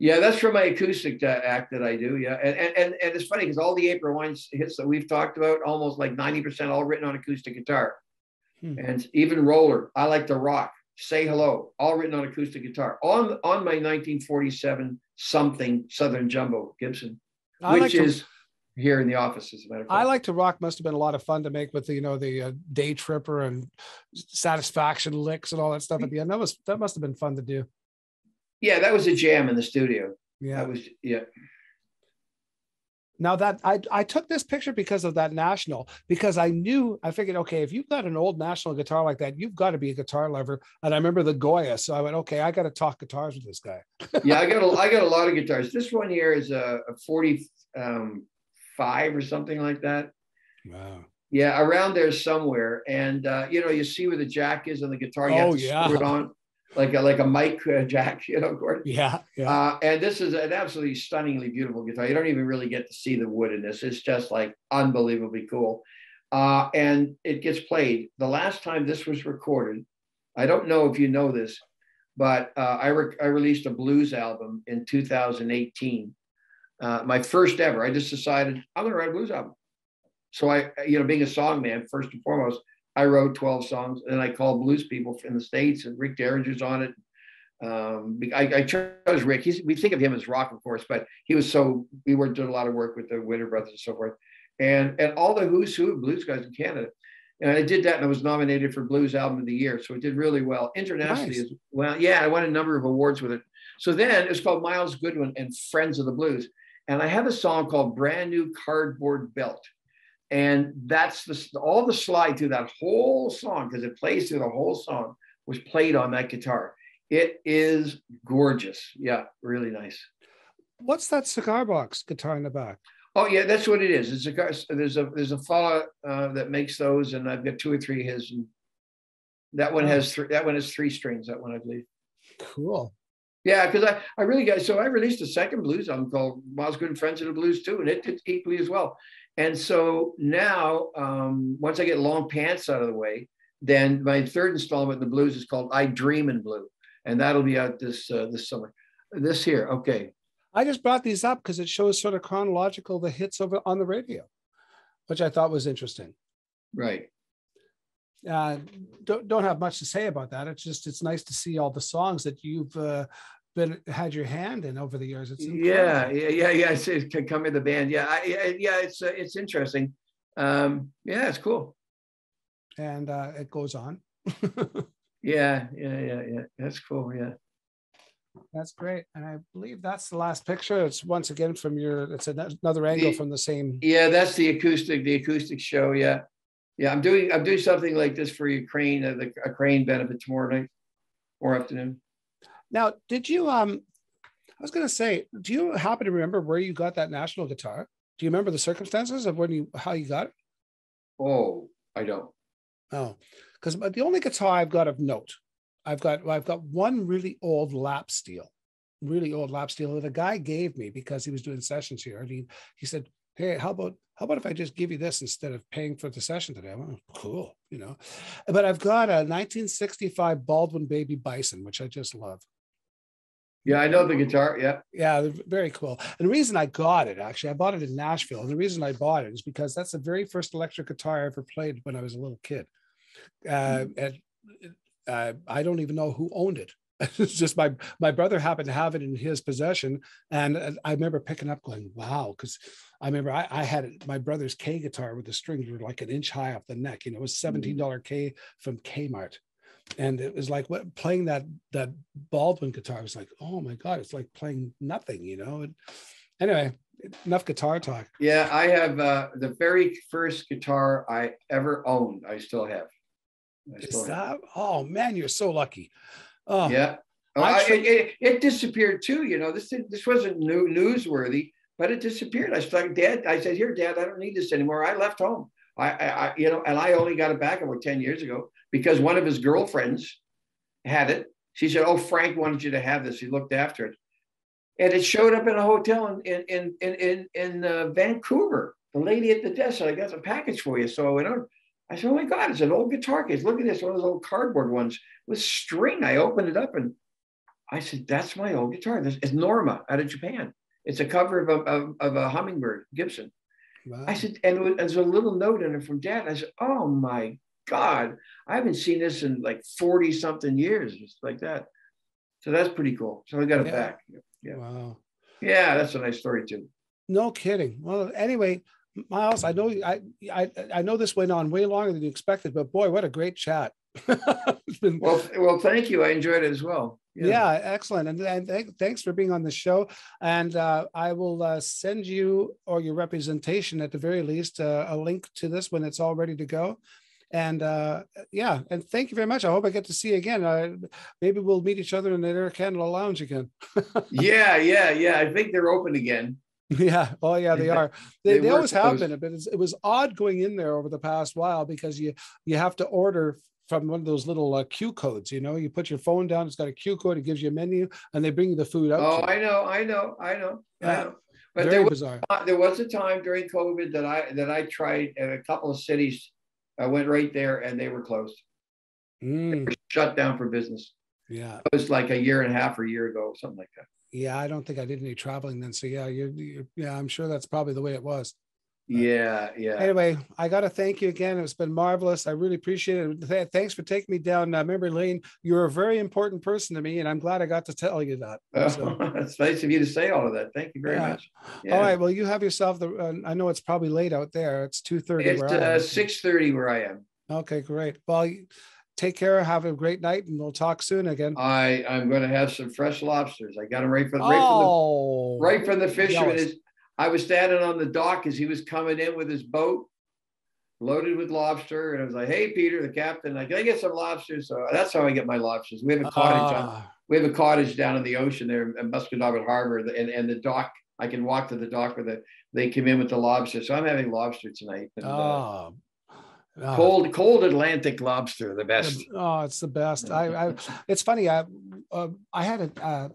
Yeah, that's for my acoustic uh, act that I do. Yeah, and and and it's funny because all the April Wines hits that we've talked about, almost like ninety percent, all written on acoustic guitar, hmm. and even Roller. I like to rock. Say hello, all written on acoustic guitar on on my 1947 something Southern Jumbo Gibson, I which like is to, here in the office. As a matter of fact, I like to rock. Must have been a lot of fun to make with the you know the uh, Day Tripper and Satisfaction licks and all that stuff at the end. That was that must have been fun to do. Yeah, that was a jam in the studio. Yeah, that was yeah. Now that I I took this picture because of that national because I knew I figured okay if you've got an old national guitar like that you've got to be a guitar lover and I remember the Goya so I went okay I got to talk guitars with this guy. yeah, I got a, I got a lot of guitars. This one here is a, a forty um, five or something like that. Wow. Yeah, around there somewhere, and uh, you know you see where the jack is on the guitar. You oh, have to yeah. screw it on like a like a mic uh, jack, you know, Gordon. Yeah, yeah. Uh, and this is an absolutely stunningly beautiful guitar. You don't even really get to see the wood in this. It's just like unbelievably cool. Uh, and it gets played. The last time this was recorded, I don't know if you know this, but uh, I, re- I released a blues album in 2018. Uh, my first ever. I just decided I'm going to write a blues album. So I, you know, being a song man first and foremost, I wrote 12 songs and I called blues people in the States and Rick Derringer's on it. Um, I, I, chose Rick. He's, we think of him as rock, of course, but he was so, we were doing a lot of work with the Winter Brothers and so forth. And, and all the who's who of blues guys in Canada. And I did that and I was nominated for Blues Album of the Year. So it did really well. Internationally nice. as well. Yeah, I won a number of awards with it. So then it's called Myles Goodwyn and Friends of the Blues. And I have a song called Brand New Cardboard Belt. And that's the, all the slide through that whole song, because it plays through the whole song, was played on that guitar. It is gorgeous. Yeah, really nice. What's that cigar box guitar in the back? Oh yeah, that's what it is. It's a there's a there's a fella uh, that makes those, and I've got two or three of his. And that one has three. That one has three strings. That one, I believe. Cool. Yeah, because I, I really got so I released a second blues album called Myles and Friends of the Blues too, and it did equally as well. And so now, um, once I get long pants out of the way, then my third installment in the blues is called I Dream in Blue, and that'll be out this uh, this summer. This here, okay. I just brought these up because it shows sort of chronological the hits over on the radio, which I thought was interesting. Right. Uh, don't don't have much to say about that. It's just it's nice to see all the songs that you've uh, been had your hand in over the years. It's yeah, yeah, yeah, yeah. It's, it can come in the band. Yeah, I, yeah. It's uh, it's interesting. Um, yeah, it's cool. And uh, it goes on. yeah, yeah, yeah, yeah. That's cool. Yeah. That's great, and I believe that's the last picture. It's once again from your. It's another angle the, from the same. Yeah, that's the acoustic. The acoustic show. Yeah, yeah. I'm doing. I'm doing something like this for Ukraine. Uh, the a crane benefit tomorrow night or afternoon. Now, did you um I was going to say, do you happen to remember where you got that national guitar? Do you remember the circumstances of when you how you got it? Oh, I don't. Oh, because the only guitar I've got of note, I've got I've got one really old lap steel, really old lap steel that a guy gave me because he was doing sessions here. And he he said, Hey, how about how about if I just give you this instead of paying for the session today? I'm like, cool, you know. But I've got a 1965 Baldwin Baby Bison, which I just love. Yeah, I know the guitar. Yeah. Yeah, very cool. And the reason I got it, actually, I bought it in Nashville. And the reason I bought it is because that's the very first electric guitar I ever played when I was a little kid. Uh, hmm. and uh, I don't even know who owned it. it's just my my brother happened to have it in his possession, and I remember picking up, going, "Wow!" Because I remember I, I had my brother's Kay guitar with the strings were like an inch high off the neck. You know, it was seventeen dollar Kay from Kmart, and it was like what, playing that that Baldwin guitar was like, oh my god, it's like playing nothing, you know. And anyway, enough guitar talk. Yeah, I have uh, the very first guitar I ever owned. I still have. I still Is that? Have. Oh man, you're so lucky. Oh yeah. Oh, I, it, it, it, disappeared too. You know, this this wasn't new, newsworthy, but it disappeared. I started, Dad. I said, "Here, Dad, I don't need this anymore." I left home. I, I, you know, and I only got it back about ten years ago because one of his girlfriends had it. She said, "Oh, Frank wanted you to have this." He looked after it, and it showed up in a hotel in in in in, in uh, Vancouver. The lady at the desk said, "I got a package for you." So I went over. I said, "Oh my God, it's an old guitar case. Look at this, one of those old cardboard ones with string." I opened it up, and I said, that's my old guitar. This is Norma out of Japan. It's a cover of a, of, of a hummingbird, Gibson. Wow. I said, and there's a little note in it from dad. I said, oh my God, I haven't seen this in like 40 something years, just like that. So that's pretty cool. So I got it yeah. back. Yeah. Wow. Yeah, that's a nice story too. No kidding. Well, anyway, Myles, I know I, I I know this went on way longer than you expected, but boy, what a great chat. been... Well, well, thank you. I enjoyed it as well. Yeah, yeah excellent. And, and th- thanks for being on the show. And uh, I will uh, send you or your representation at the very least uh, a link to this when it's all ready to go. And uh, yeah, and thank you very much. I hope I get to see you again. Uh, maybe we'll meet each other in the Air Canada Lounge again. yeah, yeah, yeah. I think they're open again. Yeah. Oh, yeah. They are. They, they, they always have been. But it was odd going in there over the past while because you you have to order from one of those little uh, Q codes. You know, you put your phone down. It's got a Q code. It gives you a menu, and they bring you the food out. Oh, I know. I know. I know. Yeah. I know. But Very there was, bizarre. there was a time during COVID that I that I tried in a couple of cities. I went right there, and they were closed. Mm. They were shut down for business. Yeah, it was like a year and a half or a year ago, something like that. Yeah, I don't think I did any traveling then. So yeah, you, yeah, I'm sure that's probably the way it was. Yeah, yeah. Anyway, I got to thank you again. It's been marvelous. I really appreciate it. Thanks for taking me down uh, memory lane. You're a very important person to me, and I'm glad I got to tell you that. So, it's nice of you to say all of that. Thank you very yeah. much. Yeah. All right. Well, you have yourself the. Uh, I know it's probably late out there. It's two thirty. It's uh, six thirty where I am. Okay, great. Well, take care. Have a great night, and we'll talk soon again. I I'm going to have some fresh lobsters. I got them right from right oh, from the right from the fisherman. I was standing on the dock as he was coming in with his boat, loaded with lobster, and I was like, "Hey, Peter, the captain, like, can I get some lobsters?" So that's how I get my lobsters. We have a cottage. Uh, on, we have a cottage down in the ocean there in Musquodoboit Harbor, and, and the dock. I can walk to the dock where the, they come in with the lobster. So I'm having lobster tonight. And, oh, uh, cold, cold Atlantic lobster, the best. Oh, it's the best. I, I it's funny. I, uh, I had a, uh,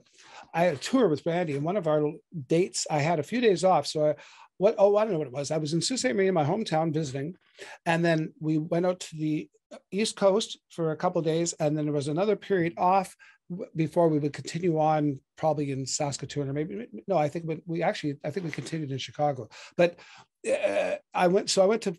I had a tour with Randy, and one of our dates, I had a few days off. So I, what? Oh, I don't know what it was. I was in Sault Ste. Marie, my hometown, visiting, and then we went out to the East Coast for a couple days, and then there was another period off before we would continue on probably in Saskatoon or maybe no I think we actually I think we continued in Chicago but uh, I went so I went to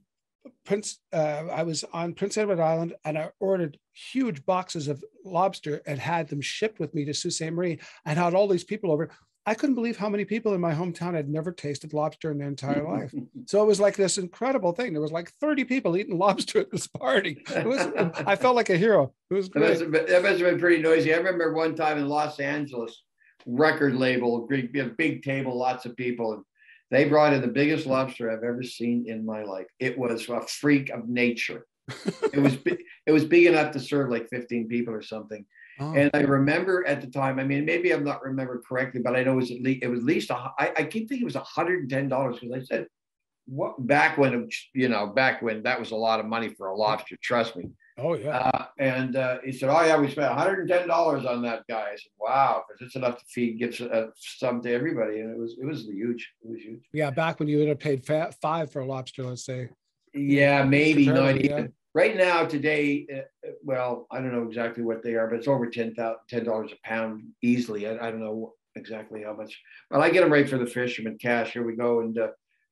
Prince, uh, I was on Prince Edward Island and I ordered huge boxes of lobster and had them shipped with me to Sault Ste. Marie and had all these people over. I couldn't believe how many people in my hometown had never tasted lobster in their entire life. so it was like this incredible thing. There was like 30 people eating lobster at this party. It was, I felt like a hero. It was great. That must, that must have been pretty noisy. I remember one time in Los Angeles, record label, big, big table, lots of people. They brought in the biggest lobster I've ever seen in my life. It was a freak of nature. it was it was big enough to serve like 15 people or something. Oh. And I remember at the time, I mean, maybe I'm not remember correctly, but I know it was at least it was at least a, I, I keep thinking it was 110 dollars because I said what back when you know back when that was a lot of money for a lobster. Trust me. Oh yeah. Uh, and uh, he said, "Oh yeah, we spent 110 dollars on that guy." I said, "Wow," because it's enough to feed, give uh, some to everybody, and it was it was huge. It was huge. Yeah, back when you would have paid five for a lobster, let's say. Yeah, maybe not even. Yeah. Right now, today, uh, well, I don't know exactly what they are, but it's over ten dollars a pound easily. I, I, don't know exactly how much, but I get them right for the fisherman cash. Here we go, and uh,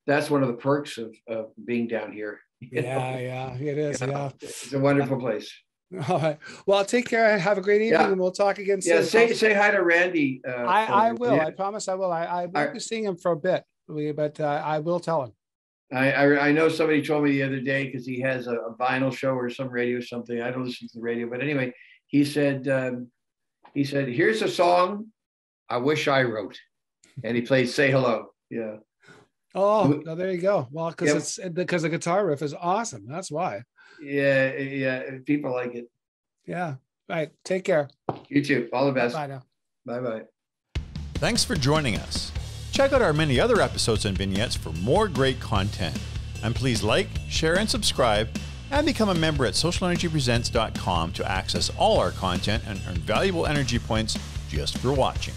that's one of the perks of, of being down here yeah, yeah, it is. Yeah. It's a wonderful place. All right. Well, take care. Have a great evening, yeah. and we'll talk again soon. Yeah, say say hi to Randy. Uh, I, I will. Yeah. I promise I will. I, I won't be seeing him for a bit, but uh, I will tell him. I, I, I know somebody told me the other day because he has a, a, vinyl show or some radio or something. I don't listen to the radio, but anyway, he said um, he said here's a song I wish I wrote, and he played "Say Hello." Yeah. Oh, no, there you go. Well, because yep. it's because the guitar riff is awesome. That's why. Yeah, eh, yeah. Eh, people like it. Yeah. All right. Take care. You too. All the best. Bye now. Bye bye. Thanks for joining us. Check out our many other episodes and vignettes for more great content. And please like, share, and subscribe, and become a member at socialnrgpresents.com to access all our content and earn valuable energy points just for watching.